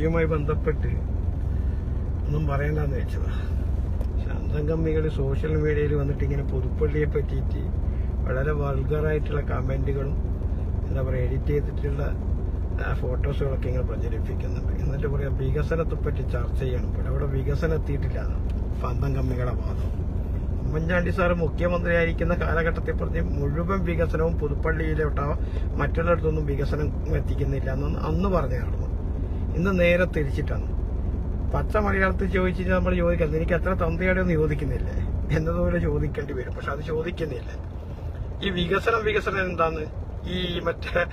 വിഷയവുമായി ബന്ധപ്പെട്ട് ഒന്നും പറയണ്ടെന്ന് വെച്ചതാ. ശാന്തം കമ്മികൾ സോഷ്യൽ മീഡിയയിൽ വന്നിട്ട് ഇങ്ങനെ പുതുപ്പള്ളിയെ പറ്റിയിട്ട് വളരെ വൾഗറായിട്ടുള്ള കമന്റുകളും എന്താ പറയുക എഡിറ്റ് ചെയ്തിട്ടുള്ള ഫോട്ടോസുകളൊക്കെ ഇങ്ങനെ പ്രചരിപ്പിക്കുന്നുണ്ട്. എന്നിട്ട് പറയാം വികസനത്തെ പറ്റി ചർച്ച ചെയ്യണം. ഇവിടെ ഇവിടെ വികസനം എത്തിയിട്ടില്ല. സ്വന്തം കമ്മികളുടെ വാദം. ഉമ്മൻചാണ്ടി സാറ് മുഖ്യമന്ത്രിയായിരിക്കുന്ന കാലഘട്ടത്തെ പ്രതി മുഴുവൻ വികസനവും പുതുപ്പള്ളിയിലോട്ടോ മറ്റുള്ളിടത്തൊന്നും വികസനം എത്തിക്കുന്നില്ല എന്ന് അന്ന് പറഞ്ഞായിരുന്നു. ഇന്ന് നേരെ തിരിച്ചിട്ടാണ്. പച്ച മലയാളത്തിൽ ചോദിച്ചിട്ട് നമ്മൾ ചോദിക്കുന്നത് എനിക്ക് അത്ര തന്തയോടെ ഒന്നും ചോദിക്കുന്നില്ലേ എന്നതുപോലെ ചോദിക്കേണ്ടി വരും. പക്ഷെ അത് ചോദിക്കുന്നില്ല. ഈ വികസനം വികസനം എന്താണ്? ഈ മറ്റേ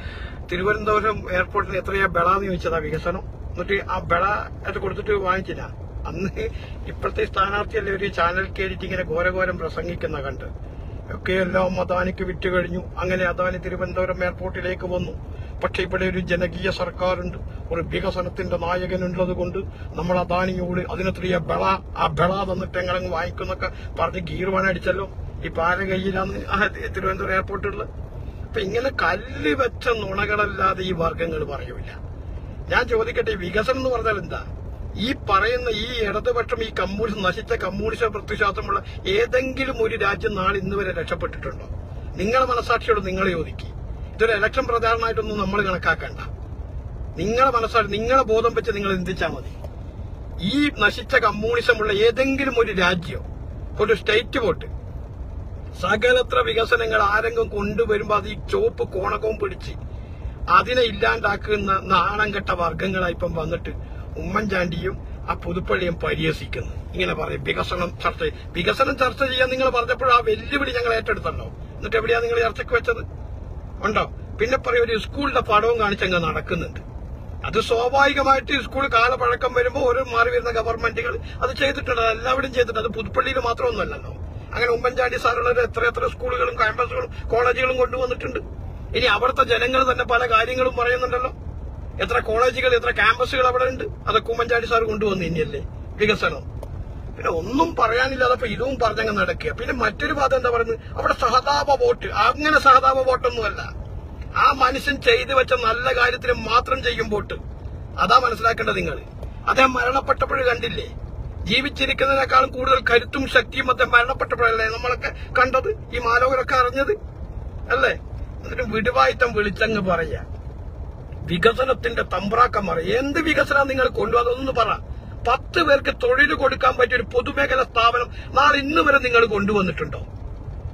തിരുവനന്തപുരം എയർപോർട്ടിന് എത്രയാ ബെള എന്ന് ചോദിച്ചതാ വികസനം? എന്നിട്ട് ആ ബെള അത് കൊടുത്തിട്ട് വാങ്ങിച്ചില്ല. അന്ന് ഇപ്പോഴത്തെ സ്ഥാനാർത്ഥിയല്ലേ ഒരു ചാനൽ കയറിയിട്ട് ഇങ്ങനെ ഘോരഘോരം പ്രസംഗിക്കുന്ന കണ്ട്. ഒക്കെ എല്ലാം അദാനിക്ക് വിറ്റ് കഴിഞ്ഞു. അങ്ങനെ അദാനി തിരുവനന്തപുരം എയർപോർട്ടിലേക്ക് വന്നു. പക്ഷെ ഇവിടെ ഒരു ജനകീയ സർക്കാരുണ്ട് ഒരു വികസനത്തിന്റെ നായകനുള്ളത് കൊണ്ട് നമ്മൾ അദാനിയോട് അതിനെത്രിയ ബള ആ ബള തന്നിട്ട് എങ്ങനെ വാങ്ങിക്കുന്നൊക്കെ പറഞ്ഞ് ഗീർവാനടിച്ചല്ലോ ഈ ഇപ്പൊ ആരെ കയ്യിലാണ് തിരുവനന്തപുരം എയർപോർട്ടുള്ളത് അപ്പൊ ഇങ്ങനെ കല്ല് വെച്ച നുണകളല്ലാതെ ഈ വർഗങ്ങൾ പറയൂല. ഞാൻ ചോദിക്കട്ടെ വികസനം എന്ന് പറഞ്ഞാൽ എന്താ? ഈ പറയുന്ന ഈ ഇടതുപക്ഷം ഈ കമ്മ്യൂണിസ്റ്റ് നശിച്ച കമ്മ്യൂണിസ്റ്റ് പ്രത്യശാസ്ത്രമുള്ള ഏതെങ്കിലും ഒരു രാജ്യം നാളെ ഇന്ന് വരെ രക്ഷപ്പെട്ടിട്ടുണ്ടോ? നിങ്ങളെ മനസാക്ഷിയോട് നിങ്ങൾ ചോദിക്കുക ഇതൊരു ഇലക്ഷൻ പ്രചാരണമായിട്ടൊന്നും നമ്മൾ കണക്കാക്കണ്ട. നിങ്ങളെ മനസ്സായിട്ട് നിങ്ങളെ ബോധം വെച്ച് നിങ്ങൾ ചിന്തിച്ചാൽ മതി. ഈ നശിച്ച കമ്മ്യൂണിസമുള്ള ഏതെങ്കിലും ഒരു രാജ്യം ഒരു സ്റ്റേറ്റ് വോട്ട് സകലത്ര വികസനങ്ങൾ ആരെങ്കിലും കൊണ്ടുവരുമ്പോൾ അത് ഈ ചോപ്പ് കോണകവും പിടിച്ച് അതിനെ ഇല്ലാണ്ടാക്കുന്ന നാണം കെട്ട ഇപ്പം വന്നിട്ട് ഉമ്മൻചാണ്ടിയും ആ പുതുപ്പള്ളിയും പരിഹസിക്കുന്നു. ഇങ്ങനെ പറയും. വികസനം ചർച്ച വികസനം ചർച്ച ചെയ്യാൻ നിങ്ങൾ പറഞ്ഞപ്പോൾ ആ വെല്ലുവിളി ഞങ്ങൾ ഏറ്റെടുത്തല്ലോ. എന്നിട്ട് എവിടെയാണ് നിങ്ങൾ ചർച്ചയ്ക്ക് വെച്ചത്? ഉണ്ടോ? പിന്നെ പറയും ഒരു സ്കൂളിന്റെ പടവും കാണിച്ചങ്ങ് നടക്കുന്നുണ്ട്. അത് സ്വാഭാവികമായിട്ട് സ്കൂൾ കാലപഴക്കം വരുമ്പോൾ ഓരോ മാറി വരുന്ന ഗവൺമെന്റുകൾ അത് ചെയ്തിട്ടുണ്ട്. എല്ലാവരും ചെയ്തിട്ടുണ്ട്. അത് പുതുപ്പള്ളിയിൽ മാത്രമൊന്നുമല്ലല്ലോ. അങ്ങനെ ഉമ്മൻചാണ്ടി സാറുള്ള എത്ര എത്ര സ്കൂളുകളും ക്യാമ്പസുകളും കോളേജുകളും കൊണ്ടുവന്നിട്ടുണ്ട്. ഇനി അവിടുത്തെ ജനങ്ങൾ തന്നെ പല കാര്യങ്ങളും പറയുന്നുണ്ടല്ലോ. എത്ര കോളേജുകൾ എത്ര ക്യാമ്പസുകൾ അവിടെ ഉണ്ട്. അതൊക്കെ ഉമ്മൻചാണ്ടി സാർ കൊണ്ടുവന്നു ഇനിയല്ലേ? വികസനം. പിന്നെ ഒന്നും പറയാനില്ലാതെ ഇപ്പൊ ഇതും പറഞ്ഞങ്ങ് നടക്കുക. പിന്നെ മറ്റൊരു വാദം എന്താ പറയുന്നത്? അവിടെ സഹതാപ വോട്ട്. അങ്ങനെ സഹതാപ വോട്ടൊന്നുമല്ല. ആ മനുഷ്യൻ ചെയ്തു വെച്ച നല്ല കാര്യത്തിന് മാത്രം ചെയ്യും വോട്ട്. അതാ മനസ്സിലാക്കേണ്ടത് നിങ്ങൾ അദ്ദേഹം മരണപ്പെട്ടപ്പോഴും കണ്ടില്ലേ? ജീവിച്ചിരിക്കുന്നതിനേക്കാളും കൂടുതൽ കരുത്തും ശക്തിയും അദ്ദേഹം മരണപ്പെട്ടപ്പോഴല്ലേ നമ്മളൊക്കെ കണ്ടത്? ഈ മാലോകരൊക്കെ അറിഞ്ഞത്? അല്ലേ? എന്നിട്ട് വിടുവായിത്തം വിളിച്ചങ്ങ് പറയാ. വികസനത്തിന്റെ തമ്പ്രാക്കം പറ എന്ത് വികസനം നിങ്ങൾ കൊണ്ടുവന്നതെന്ന് പറ. പത്ത് പേർക്ക് തൊഴിൽ കൊടുക്കാൻ പറ്റിയ ഒരു പൊതുമേഖലാ സ്ഥാപനം നാളെ ഇന്ന് വരെ നിങ്ങൾ കൊണ്ടുവന്നിട്ടുണ്ടോ?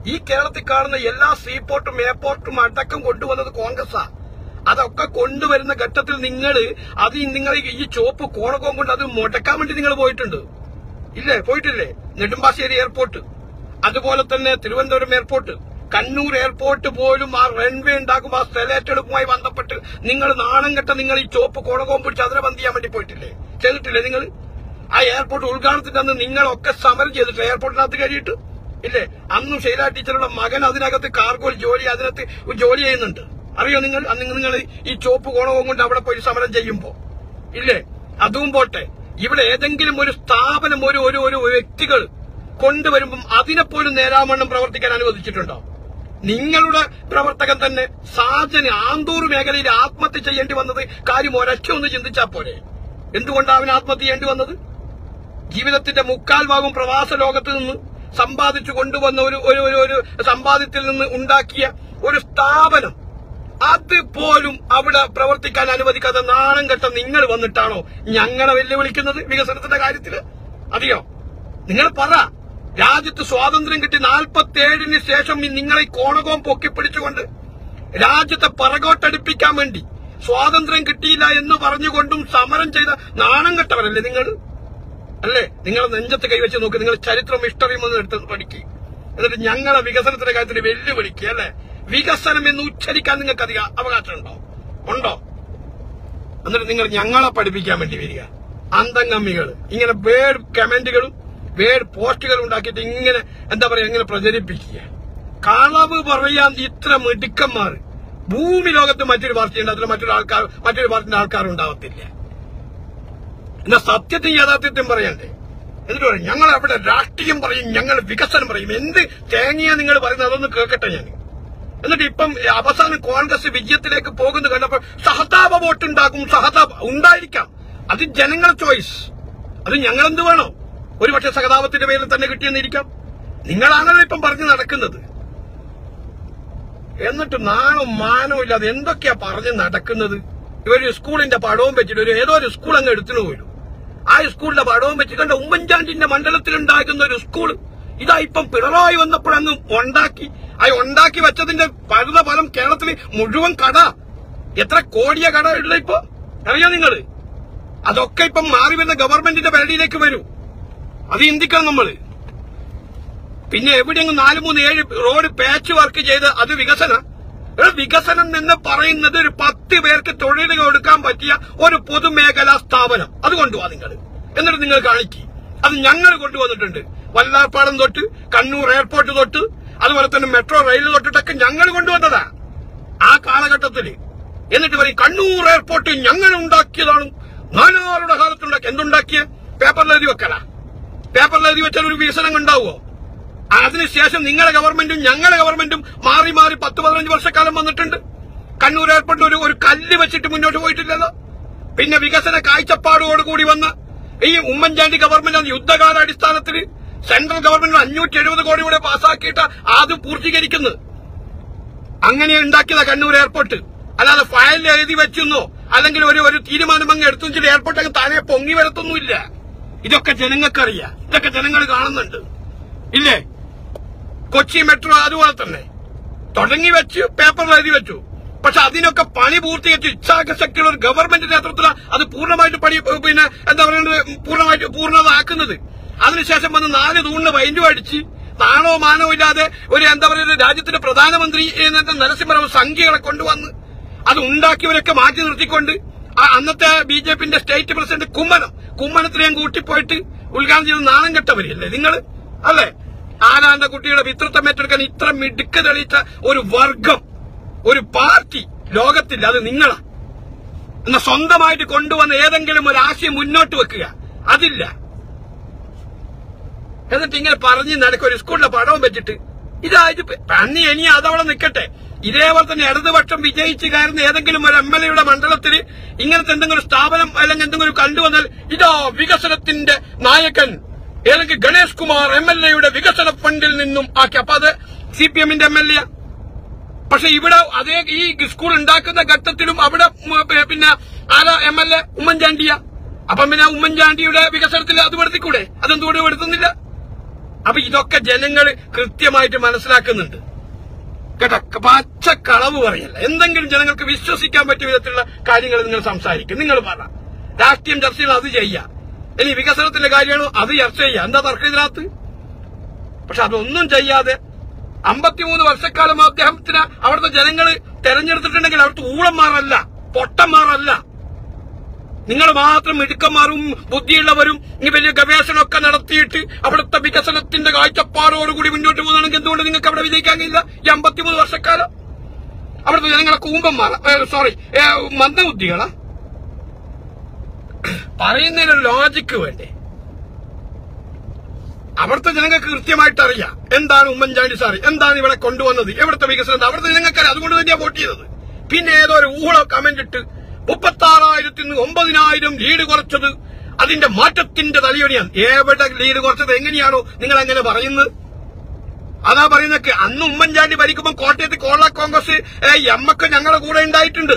ഈ കേരളത്തിൽ കാണുന്ന എല്ലാ സീപോർട്ടും എയർപോർട്ടും അടക്കം കൊണ്ടുവന്നത് കോൺഗ്രസാ അതൊക്കെ കൊണ്ടുവരുന്ന ഘട്ടത്തിൽ നിങ്ങൾ അത് നിങ്ങൾ ഈ ചോപ്പ് കോണകോം കൊണ്ട് അത് മുടക്കാൻ വേണ്ടി നിങ്ങൾ പോയിട്ടുണ്ട്. ഇല്ലേ? പോയിട്ടില്ലേ? നെടുമ്പാശ്ശേരി എയർപോർട്ട്. അതുപോലെ തന്നെ തിരുവനന്തപുരം എയർപോർട്ട്. കണ്ണൂർ എയർപോർട്ട് പോലും ആ റൺവേ ഉണ്ടാക്കും ആ സ്ഥലേറ്റെടുപ്പുമായി ബന്ധപ്പെട്ട് നിങ്ങൾ നാണം കെട്ട നിങ്ങൾ ഈ ചോപ്പ് കോണകോം പിടിച്ച് അതിനെ ബന്ധ ചെയ്യാൻ വേണ്ടി പോയിട്ടില്ലേ? ചെയ്തിട്ടില്ലേ നിങ്ങൾ? ആ എയർപോർട്ട് ഉദ്ഘാടനത്തിന്റെ അന്ന് നിങ്ങളൊക്കെ സമരം ചെയ്തിട്ട് എയർപോർട്ടിനകത്ത് കഴിയിട്ട് ഇല്ലേ? അന്നും ഷൈല ടീച്ചറുടെ മകൻ അതിനകത്ത് കാർഗോയിൽ ജോലി അതിനകത്ത് ജോലി ചെയ്യുന്നുണ്ട്. അറിയോ നിങ്ങൾ? അന്ന് നിങ്ങൾ ഈ ചോപ്പ് കോണവും കൊണ്ട് അവിടെ പോയി സമരം ചെയ്യുമ്പോ ഇല്ലേ? അതും പോട്ടെ. ഇവിടെ ഏതെങ്കിലും ഒരു സ്ഥാപനം ഒരു ഒരു വ്യക്തികൾ കൊണ്ടുവരുമ്പം അതിനെപ്പോലും നേരാമണ്ണം പ്രവർത്തിക്കാൻ അനുവദിച്ചിട്ടുണ്ടോ? നിങ്ങളുടെ പ്രവർത്തകൻ തന്നെ സാജന് ആന്തൂർ മേഖലയിൽ ആത്മഹത്യ ചെയ്യേണ്ടി വന്നത് കാര്യം ഒരൊറ്റ ഒന്ന് ചിന്തിച്ചാൽ പോരെ. എന്തുകൊണ്ടാണ് അവൻ ആത്മഹത്യ ചെയ്യേണ്ടി വന്നത്? ജീവിതത്തിന്റെ മുക്കാൽ ഭാഗം പ്രവാസ ലോകത്ത് നിന്ന് സമ്പാദിച്ചു കൊണ്ടുവന്ന ഒരു ഒരു ഒരു സമ്പാദ്യത്തിൽ നിന്ന് ഉണ്ടാക്കിയ ഒരു സ്ഥാപനം. അതുപോലും അവിടെ പ്രവർത്തിക്കാൻ അനുവദിക്കാതെ നാണം കെട്ട നിങ്ങൾ വന്നിട്ടാണോ ഞങ്ങളെ വെല്ലുവിളിക്കുന്നത് വികസനത്തിന്റെ കാര്യത്തിൽ? അതെയോ? നിങ്ങൾ പറ. രാജ്യത്ത് സ്വാതന്ത്ര്യം കിട്ടി നാൽപ്പത്തി ഏഴിന് ശേഷം നിങ്ങളെ കോണകോം പൊക്കിപ്പിടിച്ചുകൊണ്ട് രാജ്യത്തെ പറകോട്ടടിപ്പിക്കാൻ വേണ്ടി സ്വാതന്ത്ര്യം കിട്ടിയില്ല എന്ന് പറഞ്ഞുകൊണ്ടും സമരം ചെയ്ത നാണം കെട്ടവരല്ലേ നിങ്ങൾ? അല്ലേ? നിങ്ങൾ നെഞ്ചത്ത് കൈവച്ച് നോക്കി. നിങ്ങൾ ചരിത്രം ഹിസ്റ്ററിയും ഒന്ന് എടുത്ത് പഠിക്കുക എന്നിട്ട് ഞങ്ങളെ വികസനത്തിന്റെ കാര്യത്തിൽ വെല്ലുവിളിക്കുക അല്ലെ? വികസനം എന്ന് ഉച്ചരിക്കാൻ നിങ്ങൾക്ക് അധികം അവകാശം ഉണ്ടോ? എന്നിട്ട് നിങ്ങൾ ഞങ്ങളെ പഠിപ്പിക്കാൻ വേണ്ടി വരിക. അന്തംഗമ്മികൾ. ഇങ്ങനെ വേഡ് കമന്റുകളും വേഡ് പോസ്റ്റുകൾ ഉണ്ടാക്കിയിട്ട് ഇങ്ങനെ എന്താ പറയാ ഇങ്ങനെ പ്രചരിപ്പിക്കുക. കളവ് പറയാൻ ഇത്ര മിടുക്കന്മാർ. ഭൂമി ലോകത്ത് മറ്റൊരു പാർട്ടി ഉണ്ട് അതിൽ മറ്റൊരു ആൾക്കാർ മറ്റൊരു പാർട്ടിന്റെ ആൾക്കാർ ഉണ്ടാവത്തില്ല. എന്നാ സത്യത്തെയും യാഥാർത്ഥ്യത്തെയും പറയണ്ടേ? എന്നിട്ട് പറയും ഞങ്ങൾ അവിടെ രാഷ്ട്രീയം പറയും ഞങ്ങൾ വികസനം പറയും. എന്ത് തേങ്ങയാ നിങ്ങൾ പറയുന്നത്? അതൊന്ന് കേൾക്കട്ടെ ഞാൻ. എന്നിട്ട് ഇപ്പം അവസാനം കോൺഗ്രസ് വിജയത്തിലേക്ക് പോകുന്നു കണ്ടപ്പോൾ സഹതാപ വോട്ട് ഉണ്ടാക്കും സഹതാപ ഉണ്ടായിരിക്കാം. അത് ജനങ്ങളുടെ ചോയ്സ്. അത് ഞങ്ങൾ എന്ത് വേണോ? ഒരു പക്ഷെ സഹതാപത്തിന്റെ പേരിൽ തന്നെ കിട്ടിയെന്നിരിക്കാം. നിങ്ങളാണല്ലോ ഇപ്പം പറഞ്ഞു നടക്കുന്നത്. എന്നിട്ട് നാണോ മാനോ ഇല്ലാതെ എന്തൊക്കെയാ പറഞ്ഞ് നടക്കുന്നത്? ഇവർ സ്കൂളിന്റെ പടവും വെച്ചിട്ട് ഒരു ഏതോ ഒരു സ്കൂൾ അങ്ങ് എടുത്തു പോലും ആ സ്കൂളിന്റെ പടവും വെച്ച് കണ്ട ഉമ്മൻചാണ്ടിന്റെ മണ്ഡലത്തിൽ ഉണ്ടാകുന്ന ഒരു സ്കൂൾ ഇതാ ഇപ്പം പിണറായി വന്നപ്പോഴങ്ങ് ഉണ്ടാക്കി ആ ഉണ്ടാക്കി വെച്ചതിന്റെ പഴുത ഫലം കേരളത്തിൽ മുഴുവൻ കട. എത്ര കോടിയ കട ഉള്ള ഇപ്പൊ? അറിയോ നിങ്ങൾ? അതൊക്കെ ഇപ്പം മാറി വരുന്ന ഗവൺമെന്റിന്റെ പരിധിയിലേക്ക് വരും. അത് ചിന്തിക്കണം നമ്മൾ. പിന്നെ എവിടെയെങ്കിലും നാല് മൂന്ന് ഏഴ് റോഡ് പാച്ച് വർക്ക് ചെയ്ത് അത് വികസന. വികസനം എന്ന് പറയുന്നത് ഒരു പത്ത് പേർക്ക് തൊഴിൽ കൊടുക്കാൻ പറ്റിയ ഒരു പൊതുമേഖലാ സ്ഥാപനം. അത് കൊണ്ടുപോവാ നിങ്ങൾ എന്നിട്ട് നിങ്ങൾ കാണിക്കി. അത് ഞങ്ങൾ കൊണ്ടുവന്നിട്ടുണ്ട്. വല്ലാർപ്പാടം തൊട്ട് കണ്ണൂർ എയർപോർട്ട് തൊട്ട് അതുപോലെ തന്നെ മെട്രോ റെയിൽ തൊട്ടിട്ടൊക്കെ ഞങ്ങൾ കൊണ്ടുവന്നതാ. ആ കാലഘട്ടത്തിൽ. എന്നിട്ട് പറയും കണ്ണൂർ എയർപോർട്ട് ഞങ്ങൾ ഉണ്ടാക്കിയതാണ്. നാലാറുടെ കാലത്തുണ്ടാക്കി എന്തുണ്ടാക്കിയ? പേപ്പറിൽ എഴുതി വെക്കല. പേപ്പറിൽ എഴുതി വെച്ചാൽ ഒരു വികസനം ഉണ്ടാവുമോ? അതിനുശേഷം നിങ്ങളുടെ ഗവൺമെന്റും ഞങ്ങളുടെ ഗവൺമെന്റും മാറി മാറി പത്ത് പതിനഞ്ച് വർഷക്കാലം വന്നിട്ടുണ്ട്. കണ്ണൂർ എയർപോർട്ട് ഒരു ഒരു കല്ല് വെച്ചിട്ട് മുന്നോട്ട് പോയിട്ടില്ലല്ലോ. പിന്നെ വികസന കാഴ്ചപ്പാടോടുകൂടി വന്ന ഈ ഉമ്മൻചാണ്ടി ഗവൺമെന്റ് യുദ്ധകാലാടിസ്ഥാനത്തിൽ സെൻട്രൽ ഗവൺമെന്റ് അഞ്ഞൂറ്റി എഴുപത് കോടി കൂടെ പാസ്സാക്കിയിട്ട് ആദ്യം പൂർത്തീകരിക്കുന്നത് അങ്ങനെ ഉണ്ടാക്കിയതാ കണ്ണൂർ എയർപോർട്ട്. അല്ലാതെ ഫയലിൽ എഴുതി വെച്ചെന്നോ അല്ലെങ്കിൽ ഒരു ഒരു തീരുമാനം അങ്ങ് എടുത്തു വെച്ചിട്ട് എയർപോർട്ട് അങ്ങ് താനെ പൊങ്ങി വരത്തൊന്നുമില്ല. ഇതൊക്കെ ജനങ്ങൾക്കറിയാം. ഇതൊക്കെ ജനങ്ങൾ കാണുന്നുണ്ട്. ഇല്ലേ? കൊച്ചി മെട്രോ അതുപോലെ തന്നെ. തുടങ്ങി വെച്ചു പേപ്പറിൽ എഴുതി വെച്ചു. പക്ഷെ അതിനൊക്കെ പണി പൂർത്തീകരിച്ച്. ഇച്ഛാശക്തിയുള്ള ഒരു ഗവൺമെന്റിന്റെ നേതൃത്വത്തിൽ അത് പൂർണമായിട്ട് പണി പിന്നെ എന്താ പറയുന്നത് പൂർണമായിട്ട് പൂർണത ആക്കുന്നത് അതിനുശേഷം വന്ന് നാല് തൂണിന് വൈൻഡും അടിച്ച് നാണോ മാനോ ഇല്ലാതെ ഒരു എന്താ പറയുക രാജ്യത്തിന്റെ പ്രധാനമന്ത്രി നരസിംഹറാവു സംഖ്യകളെ കൊണ്ടുവന്ന് അത് ഉണ്ടാക്കിയവരൊക്കെ മാറ്റി നിർത്തിക്കൊണ്ട് അന്നത്തെ ബി ജെ പിന്റെ സ്റ്റേറ്റ് പ്രസിഡന്റ് കുമ്മനം കുമ്മനത്തിൽ ഞാൻ കൂട്ടിപ്പോയിട്ട് ഉദ്ഘാടനം ചെയ്ത് നാണം കെട്ടവരില്ലേ നിങ്ങൾ അല്ലേ? ആനാന്ത കുട്ടിയുടെ പിതൃത്വം ഏറ്റെടുക്കാൻ ഇത്ര മിടുക്ക് തെളിയിച്ച ഒരു വർഗം ഒരു പാർട്ടി ലോകത്തിൽ അത് നിങ്ങളാ. എന്നാ സ്വന്തമായിട്ട് കൊണ്ടുവന്ന ഏതെങ്കിലും ഒരു ആശയം മുന്നോട്ട് വെക്കുക. അതില്ല. എന്നിട്ട് ഇങ്ങനെ പറഞ്ഞ് നടക്കും ഒരു സ്കൂളിലെ പടവും വെച്ചിട്ട്. ഇതായിട്ട് പന്നി ഇനി അതവിടെ നിൽക്കട്ടെ. ഇതേപോലെ തന്നെ ഇടതുപക്ഷം വിജയിച്ചു കയറുന്ന ഏതെങ്കിലും ഒരു എം എൽ എയുടെ മണ്ഡലത്തിൽ ഇങ്ങനത്തെ എന്തെങ്കിലും സ്ഥാപനം അല്ലെങ്കിൽ എന്തെങ്കിലും കണ്ടുവന്നാൽ ഇതാ വികസനത്തിന്റെ നായകൻ ഏതെങ്കിലും ഗണേഷ് കുമാർ എം എൽ എയുടെ വികസന ഫണ്ടിൽ നിന്നും ആക്കി. അപ്പൊ അത് സി പി എമ്മിന്റെ എം എൽ എ. പക്ഷെ ഇവിടെ അതേ ഈ സ്കൂൾ ഉണ്ടാക്കുന്ന ഘട്ടത്തിലും അവിടെ പിന്നെ ആരാ എം എൽ എ? ഉമ്മൻചാണ്ടിയ. അപ്പം പിന്നെ ഉമ്മൻചാണ്ടിയുടെ വികസനത്തിൽ അത് പെടുത്തിക്കൂടെ അതെന്തുകൊണ്ട് പെടുത്തുന്നില്ല അപ്പൊ ഇതൊക്കെ ജനങ്ങൾ കൃത്യമായിട്ട് മനസ്സിലാക്കുന്നുണ്ട്. കേട്ടോ പച്ച കളവ് പറയല്ല. എന്തെങ്കിലും ജനങ്ങൾക്ക് വിശ്വസിക്കാൻ പറ്റിയ വിധത്തിലുള്ള കാര്യങ്ങൾ നിങ്ങൾ സംസാരിക്കും. നിങ്ങൾ പറ. രാഷ്ട്രീയം ചർച്ച ചെയ്യണം അത് ചെയ്യാം ഇനി വികസനത്തിന്റെ കാര്യമാണോ? അത് ചർച്ച ചെയ്യാം എന്താ തർക്കം ഇതിനകത്ത്? പക്ഷെ അതൊന്നും ചെയ്യാതെ അമ്പത്തിമൂന്ന് വർഷക്കാലം അദ്ദേഹത്തിന് അവിടുത്തെ ജനങ്ങൾ തെരഞ്ഞെടുത്തിട്ടുണ്ടെങ്കിൽ അവിടുത്തെ ഊളന്മാരല്ല പൊട്ടന്മാരല്ല നിങ്ങൾ മാത്രം മിടുക്കന്മാരും ബുദ്ധിയുള്ളവരും വലിയ ഗവേഷണമൊക്കെ നടത്തിയിട്ട് അവിടുത്തെ വികസനത്തിന്റെ കാഴ്ചപ്പാടോടുകൂടി മുന്നോട്ട് പോകുകയാണെങ്കിൽ എന്തുകൊണ്ട് നിങ്ങൾക്ക് അവിടെ വിജയിക്കാൻ കഴിയില്ല? ഈ അമ്പത്തിമൂന്ന് വർഷക്കാലം? അവിടുത്തെ ജനങ്ങളെ കൂമ്പന്മാർ സോറി മന്ദബുദ്ധികളാ? പറയുന്നതിനൊരു ലോജിക്ക് വേണ്ടേ? അവിടുത്തെ ജനങ്ങൾക്ക് കൃത്യമായിട്ട് അറിയാം എന്താണ് ഉമ്മൻചാണ്ടി സാറി? എന്താണ് ഇവിടെ കൊണ്ടുവന്നത്? എവിടുത്തെ വികസനം? അവിടുത്തെ ജനങ്ങൾക്കറിയാം. അതുകൊണ്ട് തന്നെയാണ് വോട്ട് ചെയ്തത്. പിന്നെ ഏതോ ഒരു ഊള കമന്റ് ഇട്ട് മുപ്പത്തി ആറായിരത്തിന് ഒമ്പതിനായിരം ലീഡ് കുറച്ചത്. അതിന്റെ മാറ്റത്തിന്റെ തലയൊടിയാണ് എവിടെ ലീഡ് കുറച്ചത്? എങ്ങനെയാണോ നിങ്ങൾ അങ്ങനെ പറയുന്നത്? അതാ പറയുന്നൊക്കെ അന്ന് ഉമ്മൻചാണ്ടി ഭരിക്കുമ്പോൾ കോട്ടയത്ത് കോള കോൺഗ്രസ് എമ്മക്ക് ഞങ്ങളുടെ കൂടെ ഉണ്ടായിട്ടുണ്ട്.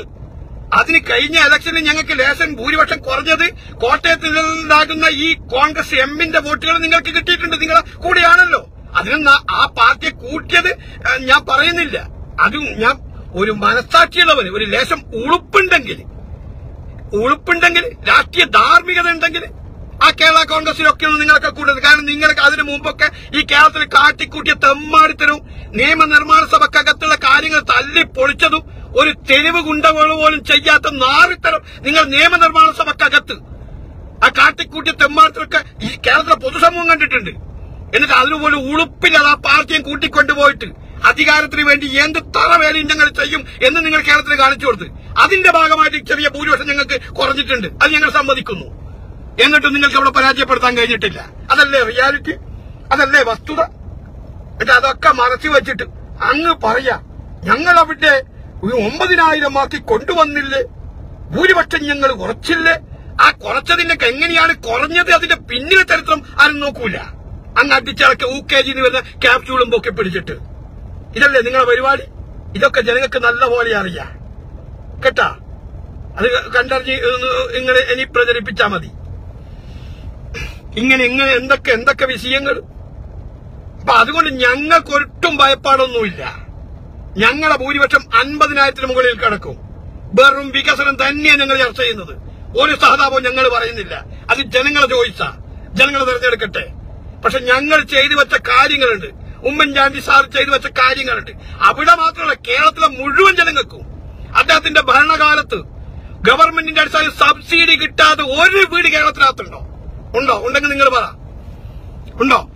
അതിന് കഴിഞ്ഞ ഇലക്ഷനിൽ ഞങ്ങൾക്ക് ലേശൻ ഭൂരിപക്ഷം കുറഞ്ഞത് കോട്ടയത്ത് നിന്നുണ്ടാകുന്ന ഈ കോൺഗ്രസ് എമ്മിന്റെ വോട്ടുകൾ നിങ്ങൾക്ക് കിട്ടിയിട്ടുണ്ട്. നിങ്ങളെ കൂടെയാണല്ലോ. അതിന് ആ പാർട്ടിയെ കൂട്ടിയത് ഞാൻ പറയുന്നില്ല. അതും ഞാൻ ഒരു മനസ്സാക്ഷിയുള്ളവന് ഒരു ലേശം ഉളുപ്പുണ്ടെങ്കിൽ ഉളുപ്പുണ്ടെങ്കിൽ രാഷ്ട്രീയ ധാർമ്മികത ഉണ്ടെങ്കിൽ ആ കേരള കോൺഗ്രസിലൊക്കെ നിങ്ങളൊക്കെ കൂടുതൽ കാരണം നിങ്ങൾക്ക് അതിനു മുമ്പൊക്കെ ഈ കേരളത്തിൽ കാട്ടിക്കൂട്ടിയ തെമ്മാടിത്തരവും നിയമനിർമ്മാണ സഭക്കകത്തുള്ള കാര്യങ്ങൾ തല്ലി പൊളിച്ചതും ഒരു തെരുവ് ഗുണ്ടകൾ പോലും ചെയ്യാത്ത നാറിത്തരം നിങ്ങൾ നിയമനിർമ്മാണ സഭക്കകത്ത് ആ കാട്ടിക്കൂട്ടിയ തെമ്മാടിത്തരൊക്കെ ഈ കേരളത്തിലെ പൊതുസമൂഹം കണ്ടിട്ടുണ്ട്. എന്നിട്ട് അതിനുപോലും ഉളുപ്പില്ലാതെ ആ പാർട്ടിയും കൂട്ടിക്കൊണ്ടുപോയിട്ട് അധികാരത്തിന് വേണ്ടി എന്ത് തറവേലയും ഞങ്ങൾ ചെയ്യും എന്ന് നിങ്ങൾ കേരളത്തിന് കാണിച്ചു കൊടുത്ത്. അതിന്റെ ഭാഗമായിട്ട് ചെറിയ ഭൂരിപക്ഷം ഞങ്ങൾക്ക് കുറഞ്ഞിട്ടുണ്ട്. അത് ഞങ്ങൾ സമ്മതിക്കുന്നു. എന്നിട്ടും നിങ്ങൾക്ക് അവിടെ പരാജയപ്പെടുത്താൻ കഴിഞ്ഞിട്ടില്ല. അതല്ലേ റിയാലിറ്റി അതല്ലേ വസ്തുത? എന്നിട്ട് അതൊക്കെ മറച്ചു വെച്ചിട്ട് അങ്ങ് പറയാ ഞങ്ങൾ അവിടെ ഒരു ഒമ്പതിനായിരം ആക്കി കൊണ്ടുവന്നില്ലേ? ഭൂരിപക്ഷം ഞങ്ങൾ കുറച്ചില്ലേ? ആ കുറച്ചതിന്റെ എങ്ങനെയാണ് കുറഞ്ഞത്? അതിന്റെ പിന്നിലെ ചരിത്രം ആരും നോക്കൂല. അങ്ങ് അടിച്ചിറക്കി ഊ കെ ജിന്ന് വരുന്ന ക്യാപ്സ്യൂളും പൊക്കി പിടിച്ചിട്ട് ഇതല്ലേ നിങ്ങളുടെ പരിപാടി? ഇതൊക്കെ ജനങ്ങൾക്ക് നല്ലപോലെ അറിയാം. കേട്ടാ? അത് കണ്ടറിഞ്ഞ് ഇങ്ങനെ ഇനി പ്രചരിപ്പിച്ചാ മതി. ഇങ്ങനെ ഇങ്ങനെ എന്തൊക്കെ എന്തൊക്കെ വിഷയങ്ങൾ? അപ്പൊ അതുകൊണ്ട് ഞങ്ങൾക്ക് ഒട്ടും ഭയപ്പാടൊന്നുമില്ല. ഞങ്ങളുടെ ഭൂരിപക്ഷം അൻപതിനായിരത്തിന് മുകളിൽ കിടക്കും. വെറും വികസനം തന്നെയാണ് ഞങ്ങൾ ചർച്ച ചെയ്യുന്നത്. ഒരു സഹതാപവും ഞങ്ങൾ പറയുന്നില്ല. അത് ജനങ്ങളെ ചോദിച്ചാ. ജനങ്ങൾ തെരഞ്ഞെടുക്കട്ടെ. പക്ഷെ ഞങ്ങൾ ചെയ്തു വെച്ച കാര്യങ്ങളുണ്ട്. ഉമ്മൻചാണ്ടി സാർ ചെയ്തു വെച്ച കാര്യങ്ങളുണ്ട്. അവിടെ മാത്രമല്ല കേരളത്തിലെ മുഴുവൻ ജനങ്ങൾക്കും അദ്ദേഹത്തിന്റെ ഭരണകാലത്ത് ഗവൺമെന്റിന്റെ അടിസ്ഥാന സബ്സിഡി കിട്ടാതെ ഒരു വീട് കേരളത്തിനകത്തുണ്ടോ? ഉണ്ടോ? ഉണ്ടെങ്കിൽ നിങ്ങൾ പറ. ഉണ്ടോ?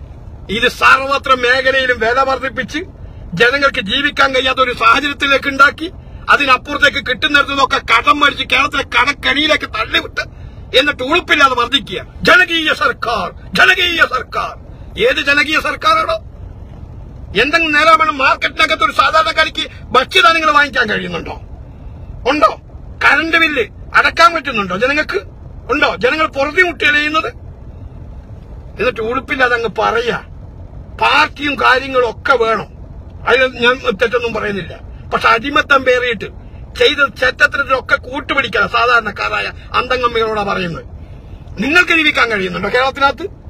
ഇത് സർവത്ര മേഖലയിലും വില വർദ്ധിപ്പിച്ച് ജനങ്ങൾക്ക് ജീവിക്കാൻ കഴിയാത്ത ഒരു സാഹചര്യത്തിലേക്ക് ഉണ്ടാക്കി അതിനപ്പുറത്തേക്ക് കിട്ടുന്നിടത്തു കടം മേടിച്ച് കേരളത്തിലെ കടക്കണിയിലേക്ക് തള്ളിവിട്ട് എന്നിട്ട് ഉളുപ്പില്ലാതെ വർദ്ധിക്കുക. ജനകീയ സർക്കാർ ജനകീയ സർക്കാർ. ഏത് ജനകീയ സർക്കാരാണോ? എന്തെങ്കിലും നേരം വേണം മാർക്കറ്റിനകത്ത് ഒരു സാധാരണക്കാരിക്ക് ഭക്ഷ്യധാന്യങ്ങൾ വാങ്ങിക്കാൻ കഴിയുന്നുണ്ടോ? ഉണ്ടോ? കറണ്ട് ബില്ല് അടക്കാൻ പറ്റുന്നുണ്ടോ? ജനങ്ങൾക്ക് ഉണ്ടോ? ജനങ്ങൾ പുറത്തി മുട്ടിയലയുന്നത് എന്നിട്ട് ഉളുപ്പില്ലാതെ അങ്ങ് പറയാ പാർട്ടിയും കാര്യങ്ങളും ഒക്കെ വേണം. അതിൽ ഞാൻ തെറ്റൊന്നും പറയുന്നില്ല. പക്ഷെ അടിമത്തം പേറിയിട്ട് ചെയ്ത ചെറ്റത്തിനൊക്കെ കൂട്ടുപിടിക്കണം സാധാരണക്കാരായ അന്തംഗമ്മികളോടാ പറയുന്നത്. നിങ്ങൾക്ക് ജീവിക്കാൻ കഴിയുന്നുണ്ടോ കേരളത്തിനകത്ത്?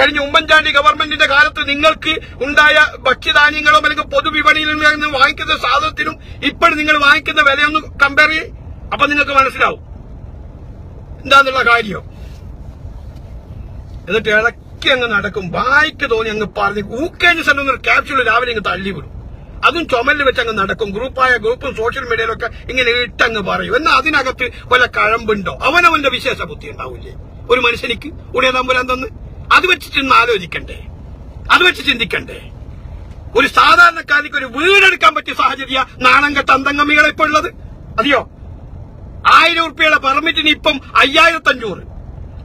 കഴിഞ്ഞ ഉമ്മൻചാണ്ടി ഗവൺമെന്റിന്റെ കാലത്ത് നിങ്ങൾക്ക് ഉണ്ടായ ഭക്ഷ്യധാന്യങ്ങളോ അല്ലെങ്കിൽ പൊതുവിപണിയിൽ നിന്ന് വാങ്ങിക്കുന്ന സാധനത്തിനും ഇപ്പോഴും നിങ്ങൾ വാങ്ങിക്കുന്ന വിലയൊന്ന് കമ്പയർ ചെയ്യും. അപ്പൊ നിങ്ങൾക്ക് മനസ്സിലാവും. എന്താന്നുള്ള കാര്യം. എന്നിട്ട് ഇളക്കി അങ്ങ് നടക്കും. വായിക്ക് തോന്നി അങ്ങ് പറഞ്ഞ് ഊക്കേജ് സെന്റർ ഒരു ക്യാപ്സ്യൂൾ രാവിലെ അങ്ങ് തള്ളിവിടും അതും ചുമലിൽ വെച്ച് അങ്ങ് നടക്കും. ഗ്രൂപ്പായ ഗ്രൂപ്പും സോഷ്യൽ മീഡിയയിലൊക്കെ ഇങ്ങനെ ഇട്ടങ്ങ് പറയും. എന്നാൽ അതിനകത്ത് വല്ല കഴമ്പുണ്ടോ? അവനവന്റെ വിശേഷ ബുദ്ധി ഉണ്ടാവില്ലേ? ഒരു മനുഷ്യനിക്ക് ഉടയ തമ്പുരാൻ തന്ന് അത് വെച്ചിട്ട് ഇന്ന് ആലോചിക്കണ്ടേ. അത് വെച്ച് ചിന്തിക്കണ്ടേ. ഒരു സാധാരണക്കാരിക്ക് ഒരു വീടെടുക്കാൻ പറ്റിയ സാഹചര്യ നാണം അന്തംഗമികളെ ഇപ്പോൾ ഉള്ളത്. അതെയോ? ആയിരം ഉറുപ്പിയുടെ പെർമിറ്റിന് ഇപ്പം അയ്യായിരത്തി അഞ്ഞൂറ്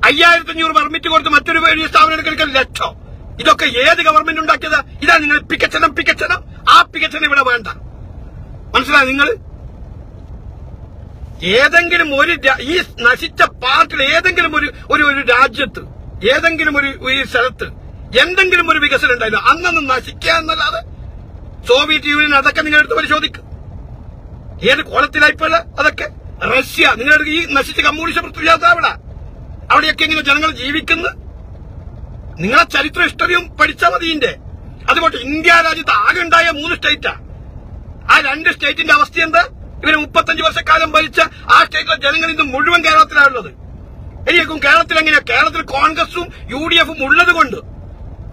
അയ്യായിരത്തി അഞ്ഞൂറ് പെർമിറ്റ് കൊടുത്ത് മറ്റൊരു വലിയ സ്ഥാപനം എടുക്കാൻ ലക്ഷം. ഇതൊക്കെ ഏത് ഗവൺമെന്റ് ഉണ്ടാക്കിയത്? ഇതാ നിങ്ങൾ പിക്കച്ചനം പിക്കച്ചനം. ആ പിക്കച്ചനം ഇവിടെ വേണ്ട. മനസ്സിലായി നിങ്ങൾ ഏതെങ്കിലും ഒരു ഈ നശിച്ച പാർട്ടിയിൽ ഏതെങ്കിലും ഒരു ഒരു രാജ്യത്ത് ഏതെങ്കിലും ഒരു ഈ സ്ഥലത്ത് എന്തെങ്കിലും ഒരു വികസനം ഉണ്ടായില്ല. അന്നൊന്നും നശിക്കുക എന്നല്ലാതെ സോവിയറ്റ് യൂണിയൻ അതൊക്കെ നിങ്ങൾ എടുത്ത് പരിശോധിക്കും. ഏത് കോലത്തിലായിപ്പോഴ അതൊക്കെ റഷ്യ. നിങ്ങളുടെ ഈ നശിച്ച കമ്മ്യൂണിസ്റ്റ് പൃഥ്വിരാജ് അവിടെ. അവിടെയൊക്കെ ഇങ്ങനെ ജനങ്ങൾ ജീവിക്കുന്നു. നിങ്ങളെ ചരിത്ര ഹിസ്റ്ററിയും പഠിച്ചാൽ മതി ഇതിന്റെ. അതുപോലെ ഇന്ത്യ രാജ്യത്ത് ആകെ ഉണ്ടായ മൂന്ന് സ്റ്റേറ്റാ. ആ രണ്ട് സ്റ്റേറ്റിന്റെ അവസ്ഥ എന്താ? ഇവർ മുപ്പത്തഞ്ച് വർഷക്കാലം ഭരിച്ച ആ സ്റ്റേറ്റിലെ ജനങ്ങൾ ഇന്ന് മുഴുവൻ കേരളത്തിലാണുള്ളത്. എനിക്കും കേരളത്തിൽ എങ്ങനെയാ? കേരളത്തിൽ കോൺഗ്രസും യു ഡി എഫും ഉള്ളത് കൊണ്ട്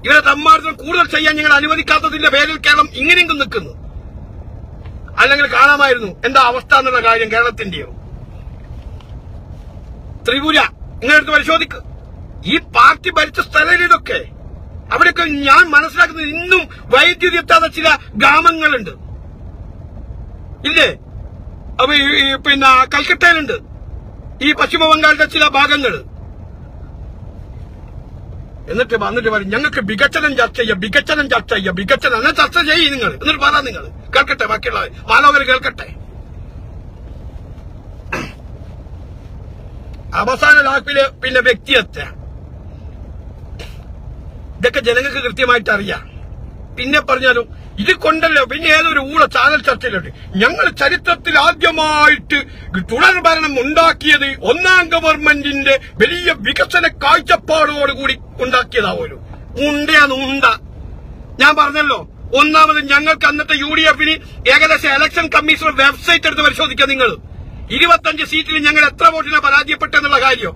ഇവരെ തമ്മാർത്ഥം കൂടുതൽ ചെയ്യാൻ ഞങ്ങൾ അനുവദിക്കാത്തതിന്റെ പേരിൽ കേരളം ഇങ്ങനെയെങ്കിലും നിൽക്കുന്നു. അല്ലെങ്കിൽ കാണാമായിരുന്നു എന്താ അവസ്ഥ എന്നുള്ള കാര്യം കേരളത്തിന്റെയോ? ത്രിപുര നിങ്ങളെടുത്ത് പരിശോധിക്ക്. ഈ പാർട്ടി ഭരിച്ച സ്ഥലം ഇതൊക്കെ. അവിടെയൊക്കെ ഞാൻ മനസ്സിലാക്കുന്നത് ഇന്നും വൈദ്യുതി എത്താത്ത ചില ഗ്രാമങ്ങളുണ്ട്. ഇല്ലേ? അപ്പൊ പിന്നെ കൽക്കട്ടയിലുണ്ട്. ഈ പശ്ചിമ ബംഗാളിന്റെ ചില ഭാഗങ്ങൾ. എന്നിട്ട് വന്നിട്ട് പറയും ഞങ്ങൾക്ക് വികസനം ചർച്ച ചെയ്യാം വികസനം ചർച്ച ചെയ്യാം വികസനം അങ്ങനെ ചർച്ച ചെയ്യും നിങ്ങൾ. എന്നിട്ട് പറ നിങ്ങൾ. കേൾക്കട്ടെ ബാക്കിയുള്ള മാലോകർ കേൾക്കട്ടെ. അവസാന ലാപ്പിൽ പിന്നെ വ്യക്തിയത്തെ ഇതൊക്കെ ജനങ്ങൾക്ക് കൃത്യമായിട്ട് അറിയാം. പിന്നെ പറഞ്ഞാലും ഇത് കൊണ്ടല്ലോ. പിന്നെ ഏതൊരു ഊള ചാനൽ ചർച്ചയിലുണ്ട്. ഞങ്ങൾ ചരിത്രത്തിൽ ആദ്യമായിട്ട് തുടർ ഭരണം ഉണ്ടാക്കിയത് ഒന്നാം ഗവൺമെന്റിന്റെ വലിയ വികസന കാഴ്ചപ്പാടോടുകൂടി ഉണ്ടാക്കിയതാവുമല്ലോ ഉണ്ടയാന്ന് ഉണ്ട ഞാൻ പറഞ്ഞല്ലോ ഒന്നാമത് ഞങ്ങൾക്ക് അന്നത്തെ യു ഡി എഫിന് ഏകദേശം ഇലക്ഷൻ കമ്മീഷണർ വെബ്സൈറ്റ് എടുത്ത് പരിശോധിക്കുക നിങ്ങൾ. ഇരുപത്തഞ്ച് സീറ്റിൽ ഞങ്ങൾ എത്ര വോട്ടിനാണ് പരാജയപ്പെട്ടെന്നുള്ള കാര്യം.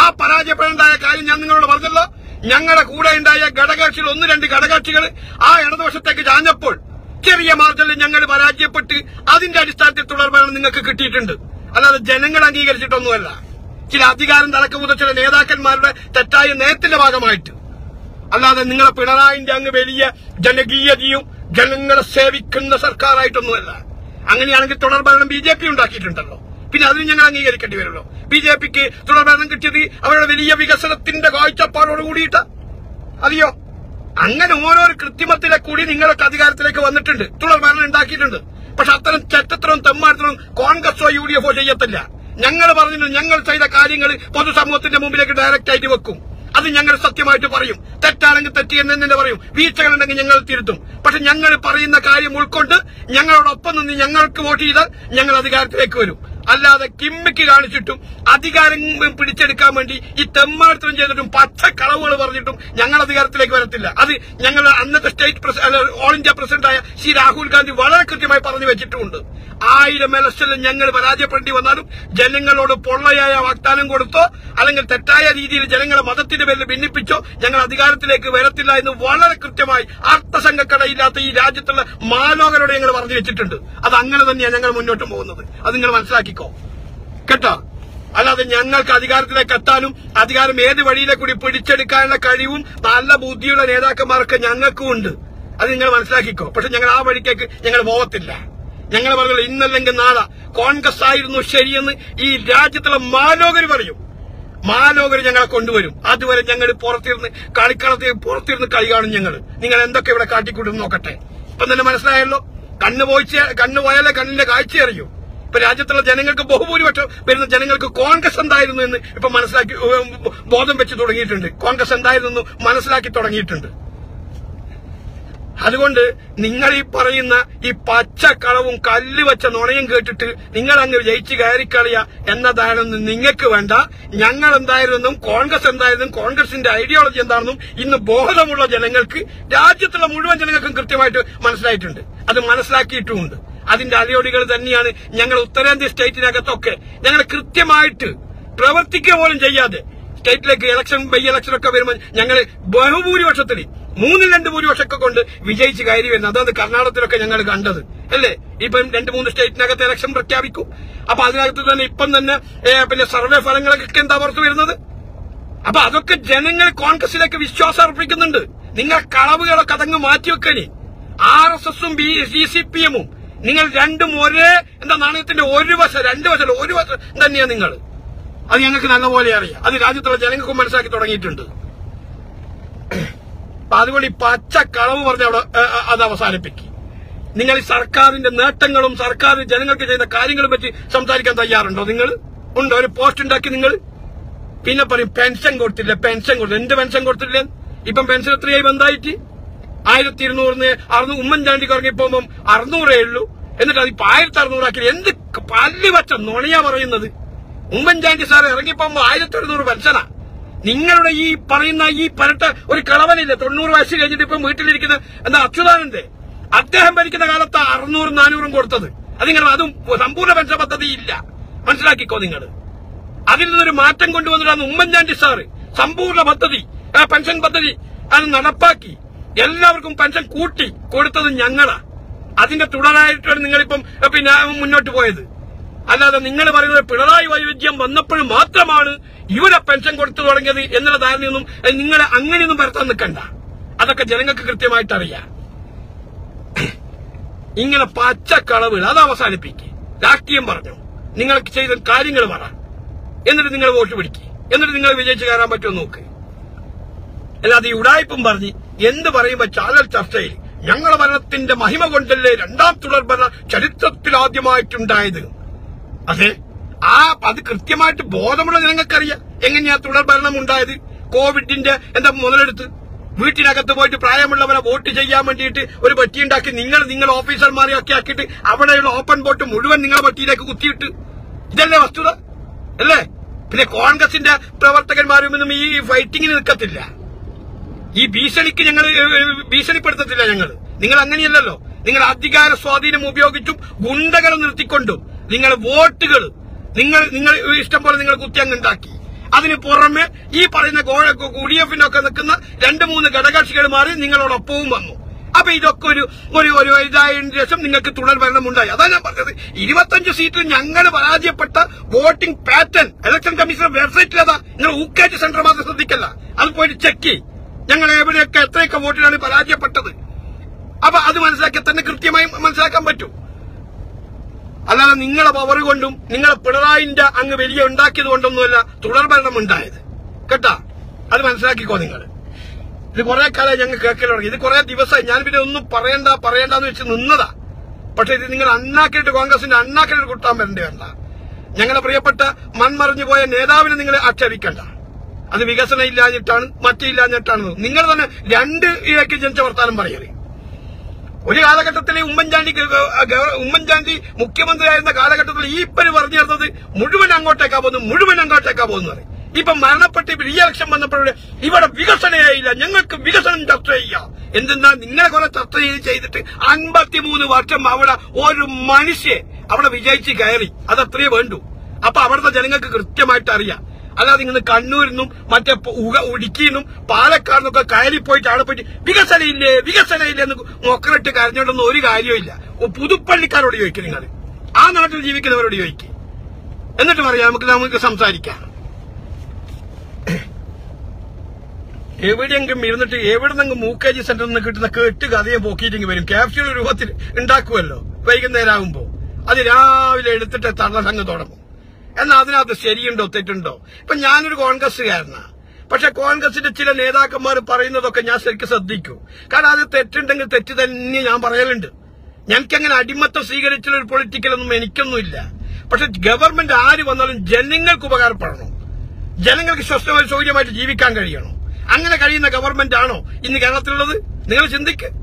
ആ പരാജയപ്പെടേണ്ടായ കാര്യം ഞാൻ നിങ്ങളോട് പറഞ്ഞല്ലോ. ഞങ്ങളുടെ കൂടെ ഉണ്ടായ ഘടകകക്ഷികൾ ഒന്ന് രണ്ട് ഘടകകക്ഷികൾ ആ ഇടതുവശത്തേക്ക് ചാഞ്ഞപ്പോൾ ചെറിയ മാർജിനിൽ ഞങ്ങൾ പരാജയപ്പെട്ട് അതിന്റെ അടിസ്ഥാനത്തിൽ തുടർഭരണം നിങ്ങൾക്ക് കിട്ടിയിട്ടുണ്ട്. അല്ലാതെ ജനങ്ങൾ അംഗീകരിച്ചിട്ടൊന്നുമല്ല. ചില അധികാരം തലക്കുമുത ചില നേതാക്കന്മാരുടെ തെറ്റായ നയത്തിന്റെ ഭാഗമായിട്ട്. അല്ലാതെ നിങ്ങളെ പിണറായിന്റെ അങ്ങ് വലിയ ജനകീയതയും ജനങ്ങളെ സേവിക്കുന്ന സർക്കാരായിട്ടൊന്നുമല്ല. അങ്ങനെയാണെങ്കിൽ തുടർഭരണം ബി ജെ പി ഉണ്ടാക്കിയിട്ടുണ്ടല്ലോ. പിന്നെ അതിന് ഞങ്ങൾ അംഗീകരിക്കേണ്ടി വരുമല്ലോ. ബി ജെ പിക്ക് തുടർഭരണം കിട്ടിയത് അവരുടെ വലിയ വികസനത്തിന്റെ കാഴ്ചപ്പാടോട് കൂടിയിട്ട്. അറിയോ അങ്ങനെ ഓരോ കൃത്രിമത്തിലെ കൂടി നിങ്ങളൊക്കെ അധികാരത്തിലേക്ക് വന്നിട്ടുണ്ട്. തുടർഭരണം ഉണ്ടാക്കിയിട്ടുണ്ട്. പക്ഷെ അത്തരം ചെറ്റത്തരവും തെമ്മാടത്തരവും കോൺഗ്രസോ യു ഡി എഫോ ചെയ്യത്തില്ല. ഞങ്ങൾ പറഞ്ഞിട്ടുണ്ട് ഞങ്ങൾ ചെയ്ത കാര്യങ്ങൾ പൊതുസമൂഹത്തിന്റെ മുമ്പിലേക്ക് ഡയറക്റ്റ് ആയിട്ട് വെക്കും. അത് ഞങ്ങൾ സത്യമായിട്ട് പറയും. തെറ്റാണെങ്കിൽ തെറ്റി എന്ന് തന്നെ പറയും. വീഴ്ചകളുണ്ടെങ്കിൽ ഞങ്ങൾ തിരുത്തും. പക്ഷെ ഞങ്ങൾ പറയുന്ന കാര്യം ഉൾക്കൊണ്ട് ഞങ്ങളോടൊപ്പം നിന്ന് ഞങ്ങൾക്ക് വോട്ട് ചെയ്താൽ ഞങ്ങൾ അധികാരത്തിലേക്ക് വരും. അല്ലാതെ കിമ്മിക്ക് കാണിച്ചിട്ടും അധികാരം പിടിച്ചെടുക്കാൻ വേണ്ടി ഈ തെമ്മാടത്തരം ചെയ്തിട്ടും പച്ച കളവുകൾ പറഞ്ഞിട്ടും ഞങ്ങൾ അധികാരത്തിലേക്ക് വരത്തില്ല. അത് ഞങ്ങൾ അന്നത്തെ സ്റ്റേറ്റ് ഓൾ ഇന്ത്യ പ്രസിഡന്റായ ശ്രീ രാഹുൽ ഗാന്ധി വളരെ കൃത്യമായി പറഞ്ഞു വെച്ചിട്ടുമുണ്ട് ആയിരം ഇലക്ഷനിൽ ഞങ്ങൾ പരാജയപ്പെടേണ്ടി വന്നാലും ജനങ്ങളോട് പൊള്ളയായ വാഗ്ദാനം കൊടുത്തോ അല്ലെങ്കിൽ തെറ്റായ രീതിയിൽ ജനങ്ങളെ മതത്തിന്റെ പേരിൽ ഭിന്നിപ്പിച്ചോ ഞങ്ങൾ അധികാരത്തിലേക്ക് വരത്തില്ല എന്ന് വളരെ കൃത്യമായി അർത്ഥസംഘക്കടയില്ലാത്ത ഈ രാജ്യത്തുള്ള മാലോകരോട് ഞങ്ങൾ പറഞ്ഞു വെച്ചിട്ടുണ്ട്. അത് അങ്ങനെ തന്നെയാണ് ഞങ്ങൾ മുന്നോട്ട് പോകുന്നത്. അത് നിങ്ങൾ മനസ്സിലാക്കിക്കോ കേട്ടോ? അല്ലാതെ ഞങ്ങൾക്ക് അധികാരത്തിലേക്ക് എത്താനും അധികാരം ഏത് വഴിയിലെ കൂടി പിടിച്ചെടുക്കാനുള്ള കഴിവും നല്ല ബുദ്ധിയുള്ള നേതാക്കന്മാർക്ക് ഞങ്ങൾക്കും ഉണ്ട്. അത് നിങ്ങൾ മനസ്സിലാക്കിക്കോ. പക്ഷെ ഞങ്ങൾ ആ വഴിക്കേക്ക് ഞങ്ങൾ പോകത്തില്ല. ഞങ്ങൾ പറഞ്ഞു ഇന്നല്ലെങ്കിൽ നാളെ കോൺഗ്രസ് ആയിരുന്നു ശരിയെന്ന് ഈ രാജ്യത്തുള്ള മാലോകര് പറയും. മാലോകര് ഞങ്ങളെ കൊണ്ടുവരും. അതുവരെ ഞങ്ങൾ പുറത്തിരുന്ന് കളിക്കളത്തിൽ പുറത്തിരുന്ന് കളി കാണും ഞങ്ങൾ. നിങ്ങൾ എന്തൊക്കെ ഇവിടെ കാട്ടിക്കൂട്ടും നോക്കട്ടെ. ഇപ്പം തന്നെ മനസ്സിലായല്ലോ? കണ്ണു പോയി കണ്ണു പോയാലേ കണ്ണിന്റെ കാഴ്ച അറിയൂ. ഇപ്പൊ രാജ്യത്തുള്ള ജനങ്ങൾക്ക് ബഹുഭൂരിപക്ഷം വരുന്ന ജനങ്ങൾക്ക് കോൺഗ്രസ് എന്തായിരുന്നു എന്ന് ഇപ്പൊ മനസ്സിലാക്കി ബോധം വെച്ച് തുടങ്ങിയിട്ടുണ്ട്. കോൺഗ്രസ് എന്തായിരുന്നു മനസ്സിലാക്കി തുടങ്ങിയിട്ടുണ്ട്. അതുകൊണ്ട് നിങ്ങൾ ഈ പറയുന്ന ഈ പച്ചക്കളവും കല്ല് വെച്ച നുണയും കേട്ടിട്ട് നിങ്ങൾ അങ്ങ് ജയിച്ച് കയറിക്കളിയ എന്നതാണെന്ന് നിങ്ങൾക്ക് വേണ്ട. ഞങ്ങൾ എന്തായിരുന്നു കോൺഗ്രസ് എന്തായിരുന്നു കോൺഗ്രസിന്റെ ഐഡിയോളജി എന്താണെന്നും ഇന്ന് ബോധമുള്ള ജനങ്ങൾക്ക് രാജ്യത്തുള്ള മുഴുവൻ ജനങ്ങൾക്കും കൃത്യമായിട്ട് മനസ്സിലായിട്ടുണ്ട്. അത് മനസ്സിലാക്കിയിട്ടുമുണ്ട്. അതിന്റെ അലയോടികൾ തന്നെയാണ് ഞങ്ങൾ ഉത്തരേന്ത്യ സ്റ്റേറ്റിനകത്തൊക്കെ ഞങ്ങൾ കൃത്യമായിട്ട് പ്രവർത്തിക്കുക പോലും ചെയ്യാതെ സ്റ്റേറ്റിലേക്ക് ഇലക്ഷൻ ബൈ ഇലക്ഷൻ ഒക്കെ വരുമ്പോൾ ഞങ്ങൾ ബഹുഭൂരിപക്ഷത്തിൽ മൂന്നിൽ രണ്ട് ഭൂരിപക്ഷമൊക്കെ കൊണ്ട് വിജയിച്ച് കയറി വരുന്നത് അതാണ് കർണാടകത്തിലൊക്കെ ഞങ്ങൾ കണ്ടത്. അല്ലേ? ഇപ്പം രണ്ട് മൂന്ന് സ്റ്റേറ്റിനകത്ത് ഇലക്ഷൻ പ്രഖ്യാപിക്കും. അപ്പൊ അതിനകത്ത് തന്നെ ഇപ്പം തന്നെ പിന്നെ സർവേ ഫലങ്ങളൊക്കെ എന്താ പുറത്തു വരുന്നത്? അപ്പൊ അതൊക്കെ ജനങ്ങൾ കോൺഗ്രസിലേക്ക് വിശ്വാസം അർപ്പിക്കുന്നുണ്ട്. നിങ്ങൾ കളവുകളൊക്കെ അതങ്ങ് മാറ്റിവെക്കണി ആർ എസ് എസും ബി സി പി എമ്മും നിങ്ങൾ രണ്ടും ഒരേ എന്താ നാണയത്തിന്റെ ഒരു വശം രണ്ട് വശം ഒരു വശം തന്നെയാ നിങ്ങൾ. അത് ഞങ്ങൾക്ക് നല്ലപോലെ അറിയാം. അത് രാജ്യത്തുള്ള ജനങ്ങൾക്കും മനസ്സിലാക്കി തുടങ്ങിയിട്ടുണ്ട്. അതുകൊണ്ട് ഈ പച്ച കളവ് പറഞ്ഞ അവിടെ അത് അവസാനിപ്പിക്കും. നിങ്ങൾ ഈ സർക്കാരിന്റെ നേട്ടങ്ങളും സർക്കാർ ജനങ്ങൾക്ക് ചെയ്യുന്ന കാര്യങ്ങളും പറ്റി സംസാരിക്കാൻ തയ്യാറുണ്ടോ നിങ്ങൾ? ഉണ്ടോ? ഒരു പോസ്റ്റ് ഉണ്ടാക്കി നിങ്ങൾ? പിന്നെ പറയും പെൻഷൻ കൊടുത്തില്ല പെൻഷൻ കൊടുത്തില്ല. എന്റെ പെൻഷൻ കൊടുത്തില്ല ഇപ്പം പെൻഷൻ എത്രയായി ബന്ധായിട്ട്? ആയിരത്തി ഇരുന്നൂറിന് അറുന്നൂ ഉമ്മൻചാണ്ടിക്ക് പോകുമ്പം അറുന്നൂറേ ഉള്ളൂ. എന്നിട്ട് അതിപ്പോ ആയിരത്തി അറുന്നൂറാക്കി എന്ത് പല്ലിവച്ച നുണയാ പറയുന്നത്. ഉമ്മൻചാണ്ടി സാർ ഇറങ്ങിപ്പോകുമ്പോ ആയിരത്തി അറുന്നൂറ് പെൻഷന നിങ്ങളുടെ ഈ പറയുന്ന ഈ പരട്ട ഒരു കളവനില്ലേ? തൊണ്ണൂറ് വയസ്സ് കഴിഞ്ഞിട്ട് ഇപ്പം വീട്ടിലിരിക്കുന്ന എന്താ അച്യുതാനന്ദേ? അദ്ദേഹം ഭരിക്കുന്ന കാലത്ത് അറുന്നൂറും നാനൂറും കൊടുത്തത്. അത് അതും സമ്പൂർണ പെൻഷൻ പദ്ധതി ഇല്ല മനസ്സിലാക്കിക്കോ നിങ്ങൾ അതിൽ നിന്നൊരു മാറ്റം കൊണ്ടുവന്നിട്ടാണ് ഉമ്മൻചാണ്ടി സാറ് സമ്പൂർണ പദ്ധതി പെൻഷൻ പദ്ധതി അത് നടപ്പാക്കി. എല്ലാവർക്കും പെൻഷൻ കൂട്ടി കൊടുത്തത് ഞങ്ങളാ. അതിന്റെ തുടരായിട്ടാണ് നിങ്ങളിപ്പം പിന്നെ മുന്നോട്ട് പോയത്. അല്ലാതെ നിങ്ങൾ പറയുന്നത് പിണറായി വൈവിധ്യം വന്നപ്പോൾ മാത്രമാണ് ഇവരെ പെൻഷൻ കൊടുത്തു തുടങ്ങിയത് എന്നുള്ള ധാരണയൊന്നും നിങ്ങൾ അങ്ങനെയൊന്നും പരത്താൻ നിൽക്കണ്ട. അതൊക്കെ ജനങ്ങൾക്ക് കൃത്യമായിട്ട് അറിയാം. ഇങ്ങനെ പച്ചക്കളവുകൾ അത് അവസാനിപ്പിക്കുക രാഷ്ട്രീയം പറഞ്ഞു. നിങ്ങൾക്ക് ചെയ്ത കാര്യങ്ങൾ പറ. എന്നിട്ട് നിങ്ങൾ വോട്ട് പിടിക്കുക എന്നിട്ട് നിങ്ങൾ വിജയിച്ചു കയറാൻ പറ്റുമോ നോക്ക്. അല്ലാതെ ഈ ഉടായ്പും പറഞ്ഞ് എന്ത് പറയുമ്പോ ചാനൽ ചർച്ചയിൽ ഞങ്ങളുടെ ഭരണത്തിന്റെ മഹിമ കൊണ്ടല്ലേ രണ്ടാം തുടർ ഭരണ ചരിത്രത്തിൽ ആദ്യമായിട്ടുണ്ടായത്? അതെ. ആ അത് കൃത്യമായിട്ട് ബോധമുള്ള ജനങ്ങൾക്കറിയാം എങ്ങനെയാ തുടർ ഭരണം ഉണ്ടായത്? കോവിഡിന്റെ എന്താ മുതലെടുത്ത് വീട്ടിനകത്ത് പോയിട്ട് പ്രായമുള്ളവരെ വോട്ട് ചെയ്യാൻ വേണ്ടിയിട്ട് ഒരു പറ്റിയുണ്ടാക്കി നിങ്ങൾ നിങ്ങൾ ഓഫീസർമാരെ ഒക്കെ ആക്കിയിട്ട് അവിടെയുള്ള ഓപ്പൺ വോട്ട് മുഴുവൻ നിങ്ങളെ പറ്റിയിലേക്ക് കുത്തിയിട്ട്. ഇതല്ലേ വസ്തുത? അല്ലേ? പിന്നെ കോൺഗ്രസിന്റെ പ്രവർത്തകന്മാരും ഈ ഫൈറ്റിങ്ങിന് നിൽക്കത്തില്ല. ഈ ഭീഷണിക്ക് ഞങ്ങൾ ഭീഷണിപ്പെടുത്തത്തില്ല ഞങ്ങൾ. നിങ്ങൾ അങ്ങനെയല്ലല്ലോ. നിങ്ങൾ അധികാര സ്വാധീനം ഉപയോഗിച്ചും ഗുണ്ടകൾ നിർത്തിക്കൊണ്ടും നിങ്ങൾ വോട്ടുകൾ നിങ്ങൾ നിങ്ങൾ ഇഷ്ടം പോലെ നിങ്ങൾ കുത്തിയങ്ങുണ്ടാക്കി അതിന് പുറമെ ഈ പറയുന്ന ഡി എഫിനൊക്കെ നിൽക്കുന്ന രണ്ട് മൂന്ന് ഘടകകക്ഷികൾ മാറി നിങ്ങളോടൊപ്പവും വന്നു. അപ്പൊ ഇതൊക്കെ ഒരു ഒരു ഒരു ഇതായതിനു ശേഷം നിങ്ങൾക്ക് തുടർ ഭരണം ഉണ്ടായി. അതാ ഞാൻ പറഞ്ഞത്. ഇരുപത്തഞ്ച് സീറ്റിൽ ഞങ്ങൾ പരാജയപ്പെട്ട വോട്ടിംഗ് പാറ്റേൺ ഇലക്ഷൻ കമ്മീഷൻ വെബ്സൈറ്റിൽ അതാ. നിങ്ങൾ ഊക്കാറ്റ് സെന്റർ മാത്രം ശ്രദ്ധിക്കല്ല. അത് പോയിട്ട് ചെക്ക് ചെയ്യ്. ഞങ്ങൾ എവിടെയൊക്കെ എത്രയൊക്കെ വോട്ടിലാണ് പരാജയപ്പെട്ടത്? അപ്പൊ അത് മനസ്സിലാക്കി തന്നെ കൃത്യമായി മനസ്സിലാക്കാൻ പറ്റൂ. അല്ലാതെ നിങ്ങളെ പവർ കൊണ്ടും നിങ്ങളെ പിണറായിന്റെ അങ്ങ് വലിയ ഉണ്ടാക്കിയത് കൊണ്ടൊന്നുമല്ല തുടർഭരണം ഉണ്ടായത്. കേട്ടാ? അത് മനസ്സിലാക്കിക്കോ നിങ്ങൾ. ഇത് കുറെ കാലം ഞങ്ങൾ കേൾക്കൽ തുടങ്ങി. ഇത് കുറെ ദിവസമായി. ഞാൻ പിന്നെ ഒന്നും പറയണ്ട പറയണ്ടെന്ന് വെച്ച് നിന്നതാ. പക്ഷെ ഇത് നിങ്ങൾ അണ്ണാക്കിയിട്ട് കോൺഗ്രസിന്റെ അണ്ണാക്കിയിട്ട് കുട്ടാൻ വരേണ്ടി വേണ്ട ഞങ്ങളുടെ പ്രിയപ്പെട്ട മൺമറിഞ്ഞു പോയ നേതാവിനെ നിങ്ങൾ ആക്ഷേപിക്കണ്ട. അത് വികസനം ഇല്ലാഞ്ഞിട്ടാണ് മറ്റില്ലാഞ്ഞിട്ടാണ് നിങ്ങൾ തന്നെ രണ്ട് ഇഴയ്ക്ക് ജനിച്ച വർത്താനം പറയരുത്. ഒരു കാലഘട്ടത്തിൽ ഉമ്മൻചാണ്ടി ഉമ്മൻചാണ്ടി മുഖ്യമന്ത്രിയായിരുന്ന കാലഘട്ടത്തിൽ ഈ ഇപ്പം പറഞ്ഞു മുഴുവൻ അങ്ങോട്ടേക്കാ പോകുന്നു മുഴുവൻ അങ്ങോട്ടേക്കാ പോകുന്നത് ഇപ്പൊ മരണപ്പെട്ട് ഇലക്ഷൻ വന്നപ്പോഴേ ഇവിടെ വികസനയായില്ല ഞങ്ങൾക്ക് വികസനം ചർച്ച ചെയ്യാം എന്തെന്നാ നിങ്ങളെ കുറെ ചർച്ച ചെയ്ത് ചെയ്തിട്ട് അൻപത്തിമൂന്ന് വർഷം അവിടെ ഒരു മനുഷ്യ അവിടെ വിജയിച്ച് കയറി. അതത്രേ വേണ്ടു. അപ്പൊ അവിടുത്തെ ജനങ്ങൾക്ക് കൃത്യമായിട്ട് അറിയാം. അല്ലാതെ ഇങ്ങനെ കണ്ണൂരിന്നും മറ്റേ ഇടുക്കിന്നും പാലക്കാടിന്നൊക്കെ കയറി പോയിട്ട് അവിടെ പോയിട്ട് വികസനയില്ലേ ഇല്ലേ വികസനം ഇല്ലേ എന്ന് മൊക്കറിട്ട് കരഞ്ഞോണ്ടൊന്നും ഒരു കാര്യമില്ല പുതുപ്പള്ളിക്കാരോട് ചോദിക്കും നിങ്ങൾ. ആ നാട്ടിൽ ജീവിക്കുന്നവരോട് ചോദിക്കും. എന്നിട്ട് പറയാം നമുക്ക് നമുക്ക് സംസാരിക്കാം. എവിടെയെങ്കിലും ഇരുന്നിട്ട് എവിടെന്നെങ്കിലും മൂക്കേജി സെന്ററിൽ നിന്ന് കിട്ടുന്ന കേട്ട് കഥയെ പോക്കിയിട്ടെങ്കിൽ വരും. ക്യാപ്സ്യൂൾ രൂപത്തിൽ ഉണ്ടാക്കുമല്ലോ വൈകുന്നേരം ആകുമ്പോ അത് രാവിലെ എടുത്തിട്ട് തള്ളസംഗം തുടങ്ങും. എന്നാൽ അതിനകത്ത് ശരിയുണ്ടോ തെറ്റുണ്ടോ? ഇപ്പൊ ഞാനൊരു കോൺഗ്രസ്സുകാരനാ. പക്ഷെ കോൺഗ്രസിന്റെ ചില നേതാക്കന്മാർ പറയുന്നതൊക്കെ ഞാൻ ശരിക്കും ശ്രദ്ധിക്കൂ. കാരണം അത് തെറ്റുണ്ടെങ്കിൽ തെറ്റ് തന്നെ ഞാൻ പറയലുണ്ട്. ഞങ്ങൾക്കങ്ങനെ അടിമത്തം സ്വീകരിച്ചുള്ള ഒരു പൊളിറ്റിക്കലൊന്നും എനിക്കൊന്നുമില്ല. പക്ഷെ ഗവൺമെന്റ് ആര് വന്നാലും ജനങ്ങൾക്ക് ഉപകാരപ്പെടണം. ജനങ്ങൾക്ക് സ്വസ്ഥമായി സൗകര്യമായിട്ട് ജീവിക്കാൻ കഴിയണം. അങ്ങനെ കഴിയുന്ന ഗവൺമെന്റ് ആണോ ഇന്ന് കേരളത്തിലുള്ളത്? നിങ്ങൾ ചിന്തിക്ക്.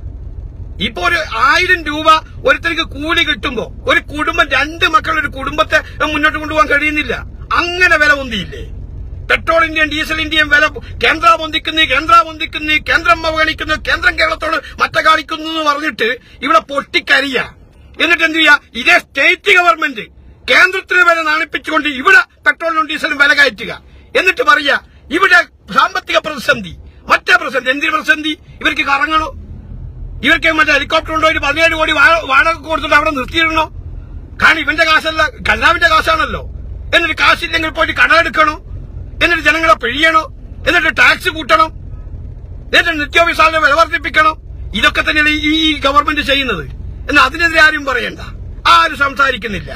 ഇപ്പൊ ഒരു ആയിരം രൂപ ഒരുത്തർക്ക് കൂലി കിട്ടുമ്പോ ഒരു കുടുംബം രണ്ട് മക്കളുടെ ഒരു കുടുംബത്തെ മുന്നോട്ട് കൊണ്ടുപോകാൻ കഴിയുന്നില്ല. അങ്ങനെ വില പൊന്തിയില്ലേ? പെട്രോളിന്റെയും ഡീസലിന്റെയും വില കേന്ദ്ര പൊന്തിക്കുന്നു കേന്ദ്ര പൊന്തിക്കുന്നു കേന്ദ്രം അവഗണിക്കുന്നു കേന്ദ്രം കേരളത്തോട് മറ്റ കാണിക്കുന്നു എന്ന് പറഞ്ഞിട്ട് ഇവിടെ പൊട്ടിക്കരിയ. എന്നിട്ട് എന്ത് ചെയ്യാ? ഇതേ സ്റ്റേറ്റ് ഗവൺമെന്റ് കേന്ദ്രത്തിന് വില നാണിപ്പിച്ചുകൊണ്ട് ഇവിടെ പെട്രോളിനും ഡീസലും വില കയറ്റുക. എന്നിട്ട് പറയാ ഇവിടെ സാമ്പത്തിക പ്രതിസന്ധി മറ്റേ പ്രതിസന്ധി എന്തിന് പ്രതിസന്ധി? ഇവർക്ക് കറങ്ങണോ? ഇവർക്ക് മറ്റേ ഹെലികോപ്റ്റർ ഒരു പതിനേഴ് കോടി വാടക കൊടുത്തിട്ട് അവിടെ നിർത്തിയിടണോ? കാരണം ഇവന്റെ കാശല്ല കല്ലാവിന്റെ കാശാണല്ലോ. എന്നിട്ട് കാശില്ലെങ്കിൽ പോയിട്ട് കടമെടുക്കണോ എന്നിട്ട് ജനങ്ങളെ പിഴിയണോ? എന്നിട്ട് ടാക്സ് കൂട്ടണം? എന്നിട്ട് നിത്യോപസാറിനെ വില വർദ്ധിപ്പിക്കണം ഇതൊക്കെ തന്നെയാണ് ഈ ഗവൺമെന്റ് ചെയ്യുന്നത്. എന്നാൽ അതിനെതിരെ ആരും പറയണ്ട. ആരും സംസാരിക്കുന്നില്ല.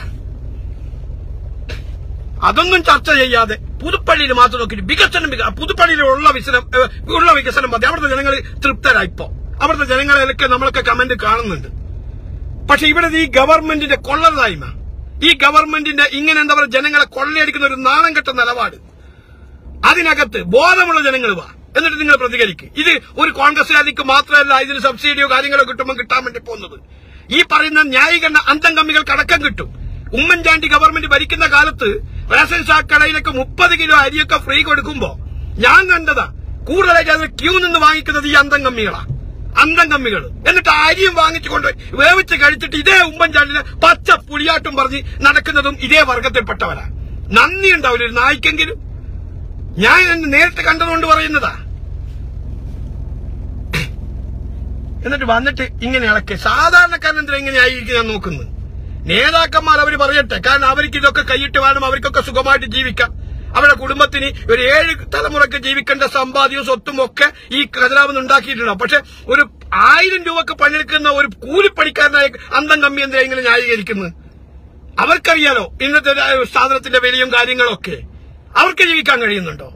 അതൊന്നും ചർച്ച ചെയ്യാതെ പുതുപ്പള്ളിയിൽ മാത്രം നോക്കിയിട്ട് വികസനം പുതുപ്പള്ളിയിലുള്ള വികസനം ഉള്ള വികസനം മതി. അവിടുത്തെ ജനങ്ങൾ തൃപ്തരായി ഇപ്പോ അവിടുത്തെ ജനങ്ങളെയൊക്കെ നമ്മളൊക്കെ കമന്റ് കാണുന്നുണ്ട്. പക്ഷെ ഇവിടെ ഈ ഗവൺമെന്റിന്റെ കൊള്ളതായ്മ ഈ ഗവൺമെന്റിന്റെ ഇങ്ങനെ എന്താ പറയുക ജനങ്ങളെ കൊള്ളയടിക്കുന്ന ഒരു നാണം കെട്ട നിലപാട് അതിനകത്ത് ബോധമുള്ള ജനങ്ങൾ വാ. എന്നിട്ട് നിങ്ങൾ പ്രതികരിക്കും. ഇത് ഒരു കോൺഗ്രസുകാരിക്ക് മാത്രമല്ല ഇതിന് സബ്സിഡിയോ കാര്യങ്ങളോ കിട്ടുമ്പോൾ കിട്ടാൻ വേണ്ടി പോകുന്നത്. ഈ പറയുന്ന ന്യായീകരണ അന്തം കമ്മികൾക്ക് അടക്കം കിട്ടും. ഉമ്മൻചാണ്ടി ഗവൺമെന്റ് ഭരിക്കുന്ന കാലത്ത് റേഷൻ കടയിലൊക്കെ മുപ്പത് കിലോ അരിയൊക്കെ ഫ്രീ കൊടുക്കുമ്പോ ഞാൻ കണ്ടതാ കൂടുതലായിട്ട് അത് ക്യൂ നിന്ന് വാങ്ങിക്കുന്നത് ഈ അന്തം കമ്മികളാ. അന്തം കമ്മികൾ എന്നിട്ട് അരിയും വാങ്ങിച്ചു കൊണ്ടുപോയി. വേവിച്ച് കഴിച്ചിട്ട് ഇതേ ഉമ്മൻചാണ്ടിനെ പച്ച പുളിയാട്ടും പറഞ്ഞ് നടക്കുന്നതും ഇതേ വർഗത്തിൽപ്പെട്ടവരാ. നന്ദി ഉണ്ടാവില്ല ഒരു നായ്ക്കെങ്കിലും. ഞാൻ എന്നെ നേരിട്ട് കണ്ടതുകൊണ്ട് പറയുന്നതാ. എന്നിട്ട് വന്നിട്ട് ഇങ്ങനെ ഇളക്കി. സാധാരണക്കാരൻ എന്തിനാ ഇങ്ങനെ ആയിരിക്കും ഞാൻ നോക്കുന്നത്? നേതാക്കന്മാർ അവർ പറയട്ടെ. കാരണം അവർക്ക് ഇതൊക്കെ കൈയിട്ട് വേണം അവർക്കൊക്കെ സുഖമായിട്ട് ജീവിക്കാം. അവരുടെ കുടുംബത്തിന് ഒരു ഏഴ് തലമുറയ്ക്ക് ജീവിക്കേണ്ട സമ്പാദ്യവും സ്വത്തും ഒക്കെ ഈ ഖജനാവിൽ ഉണ്ടാക്കിയിട്ടുണ്ടാവും പക്ഷെ ഒരു ആയിരം രൂപക്ക് പണിയെടുക്കുന്ന ഒരു കൂലിപ്പണിക്കാരനായ അന്തം കമ്മി എന്തെങ്കിലും ന്യായീകരിക്കുന്നത്? അവർക്കറിയാലോ ഇന്നത്തെ സാധനത്തിന്റെ വിലയും കാര്യങ്ങളൊക്കെ അവർക്ക് ജീവിക്കാൻ കഴിയുന്നുണ്ടോ?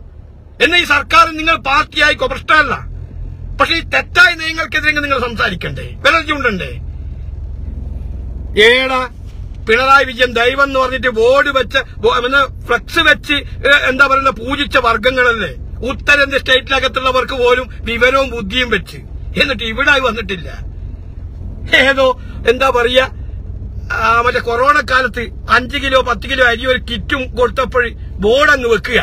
എന്നാൽ ഈ സർക്കാർ നിങ്ങൾ പാർട്ടിയായി പ്രശ്നമല്ല. പക്ഷെ ഈ തെറ്റായ നയങ്ങൾക്കെതിരെ നിങ്ങൾ സംസാരിക്കണ്ടേ? വിലർജി ഉണ്ടേ ഏടാ പിണറായി വിജയൻ ദൈവം എന്ന് പറഞ്ഞിട്ട് ബോർഡ് വെച്ച് ഫ്ലക്സ് വെച്ച് എന്താ പറയുന്ന പൂജിച്ച വർഗങ്ങളല്ലേ? ഉത്തരേന്ത്യ സ്റ്റേറ്റിനകത്തുള്ളവർക്ക് പോലും വിവരവും ബുദ്ധിയും വെച്ച്. എന്നിട്ട് ഇവിടെ വന്നിട്ടില്ല. ഏതോ എന്താ പറയാ മറ്റേ കൊറോണ കാലത്ത് അഞ്ച് കിലോ പത്ത് കിലോ അരി ഒരു കിറ്റും കൊടുത്തപ്പോൾ ബോർഡ് അങ്ങ് വെക്കുക.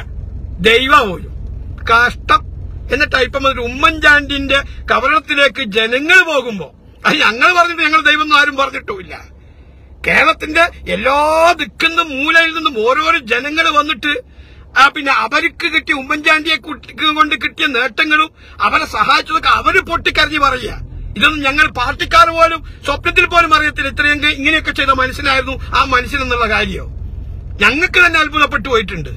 ദൈവ പോലും. കഷ്ടം. എന്നിട്ട് ഇപ്പം ഉമ്മൻചാണ്ടിന്റെ കവരണത്തിലേക്ക് ജനങ്ങൾ പോകുമ്പോ അത് ഞങ്ങൾ പറഞ്ഞിട്ട് ഞങ്ങൾ ദൈവം ആരും പറഞ്ഞിട്ടുമില്ല. കേരളത്തിന്റെ എല്ലാ ദിക്കുന്ന മൂലയിൽ നിന്നും ഓരോരോ ജനങ്ങൾ വന്നിട്ട് ആ പിന്നെ അവർക്ക് കിട്ടിയ ഉമ്മൻചാണ്ടിയെ കൊണ്ട് കിട്ടിയ നേട്ടങ്ങളും അവരെ സഹായിച്ചതൊക്കെ അവർ പൊട്ടിക്കരഞ്ഞ് പറയുക. ഇതൊന്നും ഞങ്ങൾ പാർട്ടിക്കാർ പോലും സ്വപ്നത്തിൽ പോലും അറിയത്തില്ല. ഇത്രയും ഇങ്ങനെയൊക്കെ ചെയ്ത മനുഷ്യനായിരുന്നു ആ മനുഷ്യൻ എന്നുള്ള കാര്യമോ ഞങ്ങൾക്ക് തന്നെ അത്ഭുതപ്പെട്ടു പോയിട്ടുണ്ട്.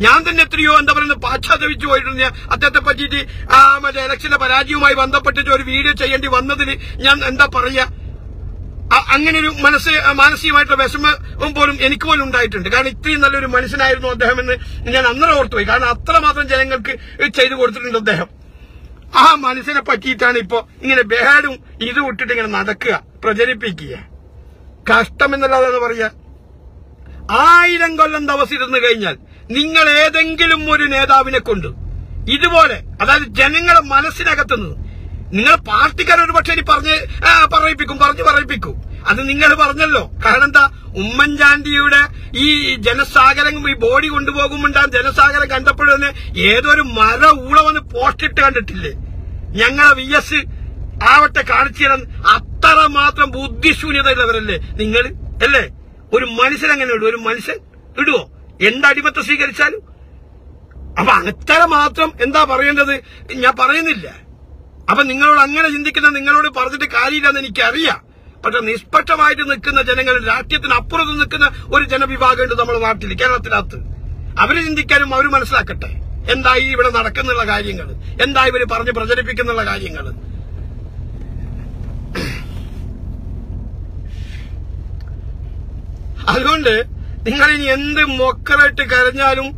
ഞാൻ തന്നെ എത്രയോ എന്താ പറയുന്നത് പാശ്ചാത്തപിച്ചു പോയിട്ടുണ്ട്. അദ്ദേഹത്തെ പറ്റിയിട്ട് ആ മറ്റേ ഇലക്ഷന്റെ പരാജയവുമായി ബന്ധപ്പെട്ടിട്ട് ഒരു വീഡിയോ ചെയ്യേണ്ടി വന്നതിന് ഞാൻ എന്താ പറയാ അ- അങ്ങനെ ഒരു മനസ്സ് മാനസികമായിട്ടുള്ള വിഷമം പോലും എനിക്ക് പോലും ഉണ്ടായിട്ടുണ്ട്. കാരണം ഇത്രയും നല്ലൊരു മനുഷ്യനായിരുന്നു അദ്ദേഹം എന്ന് ഞാൻ അന്നേരം ഓർത്തുപോയി കാരണം അത്രമാത്രം ജനങ്ങൾക്ക് ചെയ്തു കൊടുത്തിട്ടുണ്ട് അദ്ദേഹം. ആ മനുഷ്യനെ പറ്റിയിട്ടാണ് ഇപ്പോ ഇങ്ങനെ ബേഡും ഇത് വിട്ടിട്ട് ഇങ്ങനെ നടക്കുക പ്രചരിപ്പിക്കുക. കഷ്ടം എന്നല്ലാതെ പറയുക ആയിരം കൊല്ലം ദിവസം ഇരുന്ന് കഴിഞ്ഞാൽ നിങ്ങൾ ഏതെങ്കിലും ഒരു നേതാവിനെ കൊണ്ട് ഇതുപോലെ അതായത് ജനങ്ങളെ മനസ്സിനകത്തുനിന്ന് നിങ്ങൾ പാർട്ടിക്കാർ ഒരു പക്ഷേ ഇനി പറഞ്ഞ് പറയിപ്പിക്കും പറഞ്ഞു പറയിപ്പിക്കും. അത് നിങ്ങൾ പറഞ്ഞല്ലോ. കാരണം എന്താ? ഉമ്മൻചാണ്ടിയുടെ ഈ ജനസാഗരം ഈ ബോഡി കൊണ്ടുപോകുമ്പോണ്ടാ ജനസാഗരം കണ്ടപ്പോഴെന്ന് ഏതൊരു മര ഊള വന്ന് പോസ്റ്റിട്ട് കണ്ടിട്ടില്ലേ? ഞങ്ങളെ വി എസ് ആവട്ടെ കാണിച്ചു അത്ര മാത്രം ബുദ്ധിശൂന്യത ഉള്ളവരല്ലേ നിങ്ങൾ? അല്ലേ? ഒരു മനുഷ്യൻ എങ്ങനെ ഇടും? ഒരു മനുഷ്യൻ ഇടുവോ? എന്ത് അടിമത്തം സ്വീകരിച്ചാലും? അപ്പൊ അത്ര മാത്രം എന്താ പറയേണ്ടത്? ഞാൻ പറയുന്നില്ല. അപ്പൊ നിങ്ങളോട് അങ്ങനെ ചിന്തിക്കുന്ന നിങ്ങളോട് പറഞ്ഞിട്ട് കാര്യമില്ലെന്ന് എനിക്കറിയാം. പക്ഷെ നിഷ്പക്ഷമായിട്ട് നിൽക്കുന്ന ജനങ്ങൾ രാഷ്ട്രീയത്തിന് അപ്പുറത്ത് നിൽക്കുന്ന ഒരു ജനവിഭാഗമുണ്ട് നമ്മുടെ നാട്ടിൽ കേരളത്തിനകത്ത്. അവർ ചിന്തിക്കാനും അവർ മനസ്സിലാക്കട്ടെ. എന്തായി ഇവിടെ നടക്കുന്നുള്ള കാര്യങ്ങൾ? എന്തായി ഇവർ പറഞ്ഞ് പ്രചരിപ്പിക്കുന്നുള്ള കാര്യങ്ങൾ? അതുകൊണ്ട് നിങ്ങൾ ഇനി എന്ത് മൊക്കറായിട്ട് കരഞ്ഞാലും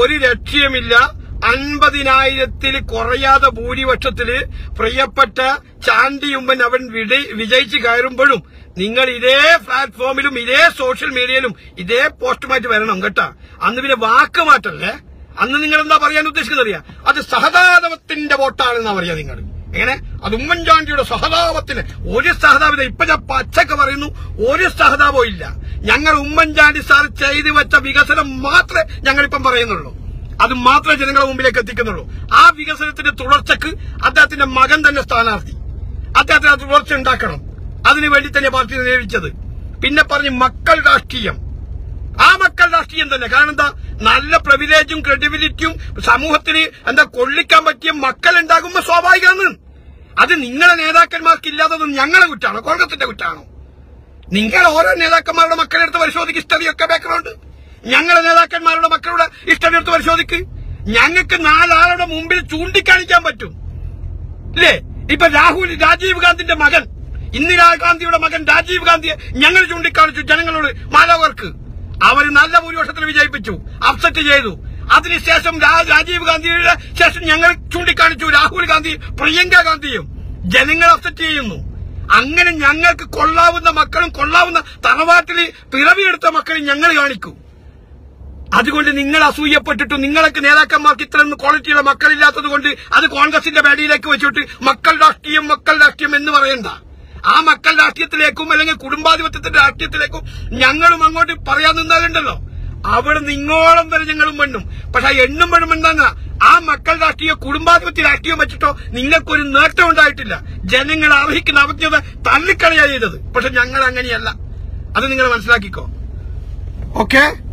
ഒരു ലക്ഷ്യമില്ല അൻപതിനായിരത്തിൽ കുറയാതെ ഭൂരിപക്ഷത്തിൽ പ്രിയപ്പെട്ട ചാണ്ടിയുമ്മൻ അവൻ വിജയിച്ച് കയറുമ്പോഴും നിങ്ങൾ ഇതേ പ്ലാറ്റ്ഫോമിലും ഇതേ സോഷ്യൽ മീഡിയയിലും ഇതേ പോസ്റ്റുമായിട്ട് വരണം കേട്ടാ. അന്ന് പിന്നെ വാക്ക് മാറ്റല്ലേ? അന്ന് നിങ്ങൾ എന്താ പറയാൻ ഉദ്ദേശിക്കുന്നത് അറിയാം? അത് സഹതാപത്തിന്റെ വോട്ടാണെന്നാ പറയാ നിങ്ങൾ. എങ്ങനെ? അത് ഉമ്മൻചാണ്ടിയുടെ സഹതാപത്തിന് ഒരു സഹതാപം ഇപ്പൊ ഞാൻ പച്ചക്ക് പറയുന്നു ഒരു സഹതാപവും ഇല്ല. ഞങ്ങൾ ഉമ്മൻചാണ്ടി സാർ ചെയ്തു വെച്ച വികസനം മാത്രമേ ഞങ്ങളിപ്പം പറയുന്നുള്ളൂ. അത് മാത്രമേ ജനങ്ങളുടെ മുമ്പിലേക്ക് എത്തിക്കുന്നുള്ളൂ. ആ വികസനത്തിന്റെ തുടർച്ചക്ക് അദ്ദേഹത്തിന്റെ മകൻ തന്നെ സ്ഥാനാർത്ഥി. അദ്ദേഹത്തിന് തുടർച്ച ഉണ്ടാക്കണം. അതിനു വേണ്ടി തന്നെ പാർട്ടി നിയോഗിച്ചത്. പിന്നെ പറഞ്ഞ് മക്കൾ രാഷ്ട്രീയം. ആ മക്കൾ രാഷ്ട്രീയം തന്നെ. കാരണം എന്താ? നല്ല പ്രിവിലേജും ക്രെഡിബിലിറ്റിയും സമൂഹത്തിന് എന്താ കൊള്ളിക്കാൻ പറ്റിയ മക്കൾ ഉണ്ടാകുമ്പോ സ്വാഭാവികമാണ്. അത് നിങ്ങളെ നേതാക്കന്മാർക്ക് ഇല്ലാത്തത് ഞങ്ങളെ കുറ്റാണോ? കോൺഗ്രസിന്റെ കുറ്റാണോ? നിങ്ങൾ ഓരോ നേതാക്കന്മാരുടെ മക്കളെടുത്ത് പരിശോധിക്ക് ഹിസ്റ്ററിയൊക്കെ ബാക്ക്ഗ്രൗണ്ട് ഞങ്ങളെ നേതാക്കന്മാരുടെ മക്കളുടെ ഇഷ്ടം എടുത്ത് പരിശോധിക്ക്. ഞങ്ങൾക്ക് നാലാളുടെ മുമ്പിൽ ചൂണ്ടിക്കാണിക്കാൻ പറ്റും. ഇല്ലേ? ഇപ്പൊ രാഹുൽ രാജീവ് ഗാന്ധിന്റെ മകൻ. ഇന്ദിരാഗാന്ധിയുടെ മകൻ രാജീവ് ഗാന്ധിയെ ഞങ്ങൾ ചൂണ്ടിക്കാണിച്ചു ജനങ്ങളോട് മാലവർക്ക് അവർ നല്ല ഭൂരിപക്ഷത്തിൽ വിജയിപ്പിച്ചു അപ്സെറ്റ് ചെയ്തു. അതിനുശേഷം രാജീവ് ഗാന്ധിയുടെ ശേഷം ഞങ്ങൾ ചൂണ്ടിക്കാണിച്ചു രാഹുൽ ഗാന്ധി പ്രിയങ്ക ഗാന്ധിയും. ജനങ്ങൾ അപ്സെറ്റ് ചെയ്യുന്നു. അങ്ങനെ ഞങ്ങൾക്ക് കൊള്ളാവുന്ന മക്കളും കൊള്ളാവുന്ന തറവാട്ടിൽ പിറവിയെടുത്ത മക്കളും ഞങ്ങൾ കാണിക്കും. അതുകൊണ്ട് നിങ്ങൾ അസൂയപ്പെട്ടിട്ട് നിങ്ങൾക്ക് നേതാക്കന്മാർക്ക് ഇത്ര ക്വാളിറ്റിയുള്ള മക്കളില്ലാത്തത് കൊണ്ട് അത് കോൺഗ്രസിന്റെ പേടിയിലേക്ക് വെച്ചിട്ട് മക്കൾ രാഷ്ട്രീയം മക്കൾ രാഷ്ട്രീയം എന്ന് പറയണ്ട. ആ മക്കൾ രാഷ്ട്രീയത്തിലേക്കും അല്ലെങ്കിൽ കുടുംബാധിപത്യത്തിന്റെ രാഷ്ട്രീയത്തിലേക്കും ഞങ്ങളും അങ്ങോട്ട് പറയാൻ നിന്നാലുണ്ടല്ലോ. അവിടെ നിങ്ങോളം വരെ ഞങ്ങളും മണ്ണും പക്ഷെ ആ എണ്ണും പെണ്ണും എന്താ ആ മക്കൾ രാഷ്ട്രീയ കുടുംബാധിപത്യ രാഷ്ട്രീയം വെച്ചിട്ടോ നിങ്ങൾക്കൊരു നേട്ടം ഉണ്ടായിട്ടില്ല. ജനങ്ങൾ അർഹിക്കുന്ന അവജ്ഞത തള്ളിക്കളയാ ചെയ്തത്. പക്ഷെ ഞങ്ങൾ അങ്ങനെയല്ല. അത് നിങ്ങൾ മനസ്സിലാക്കിക്കോ. ഓക്കെ?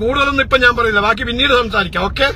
കൂടുതലൊന്നും ഇപ്പൊ ഞാൻ പറയില്ല. ബാക്കി പിന്നീട് സംസാരിക്കാം ഓക്കെ?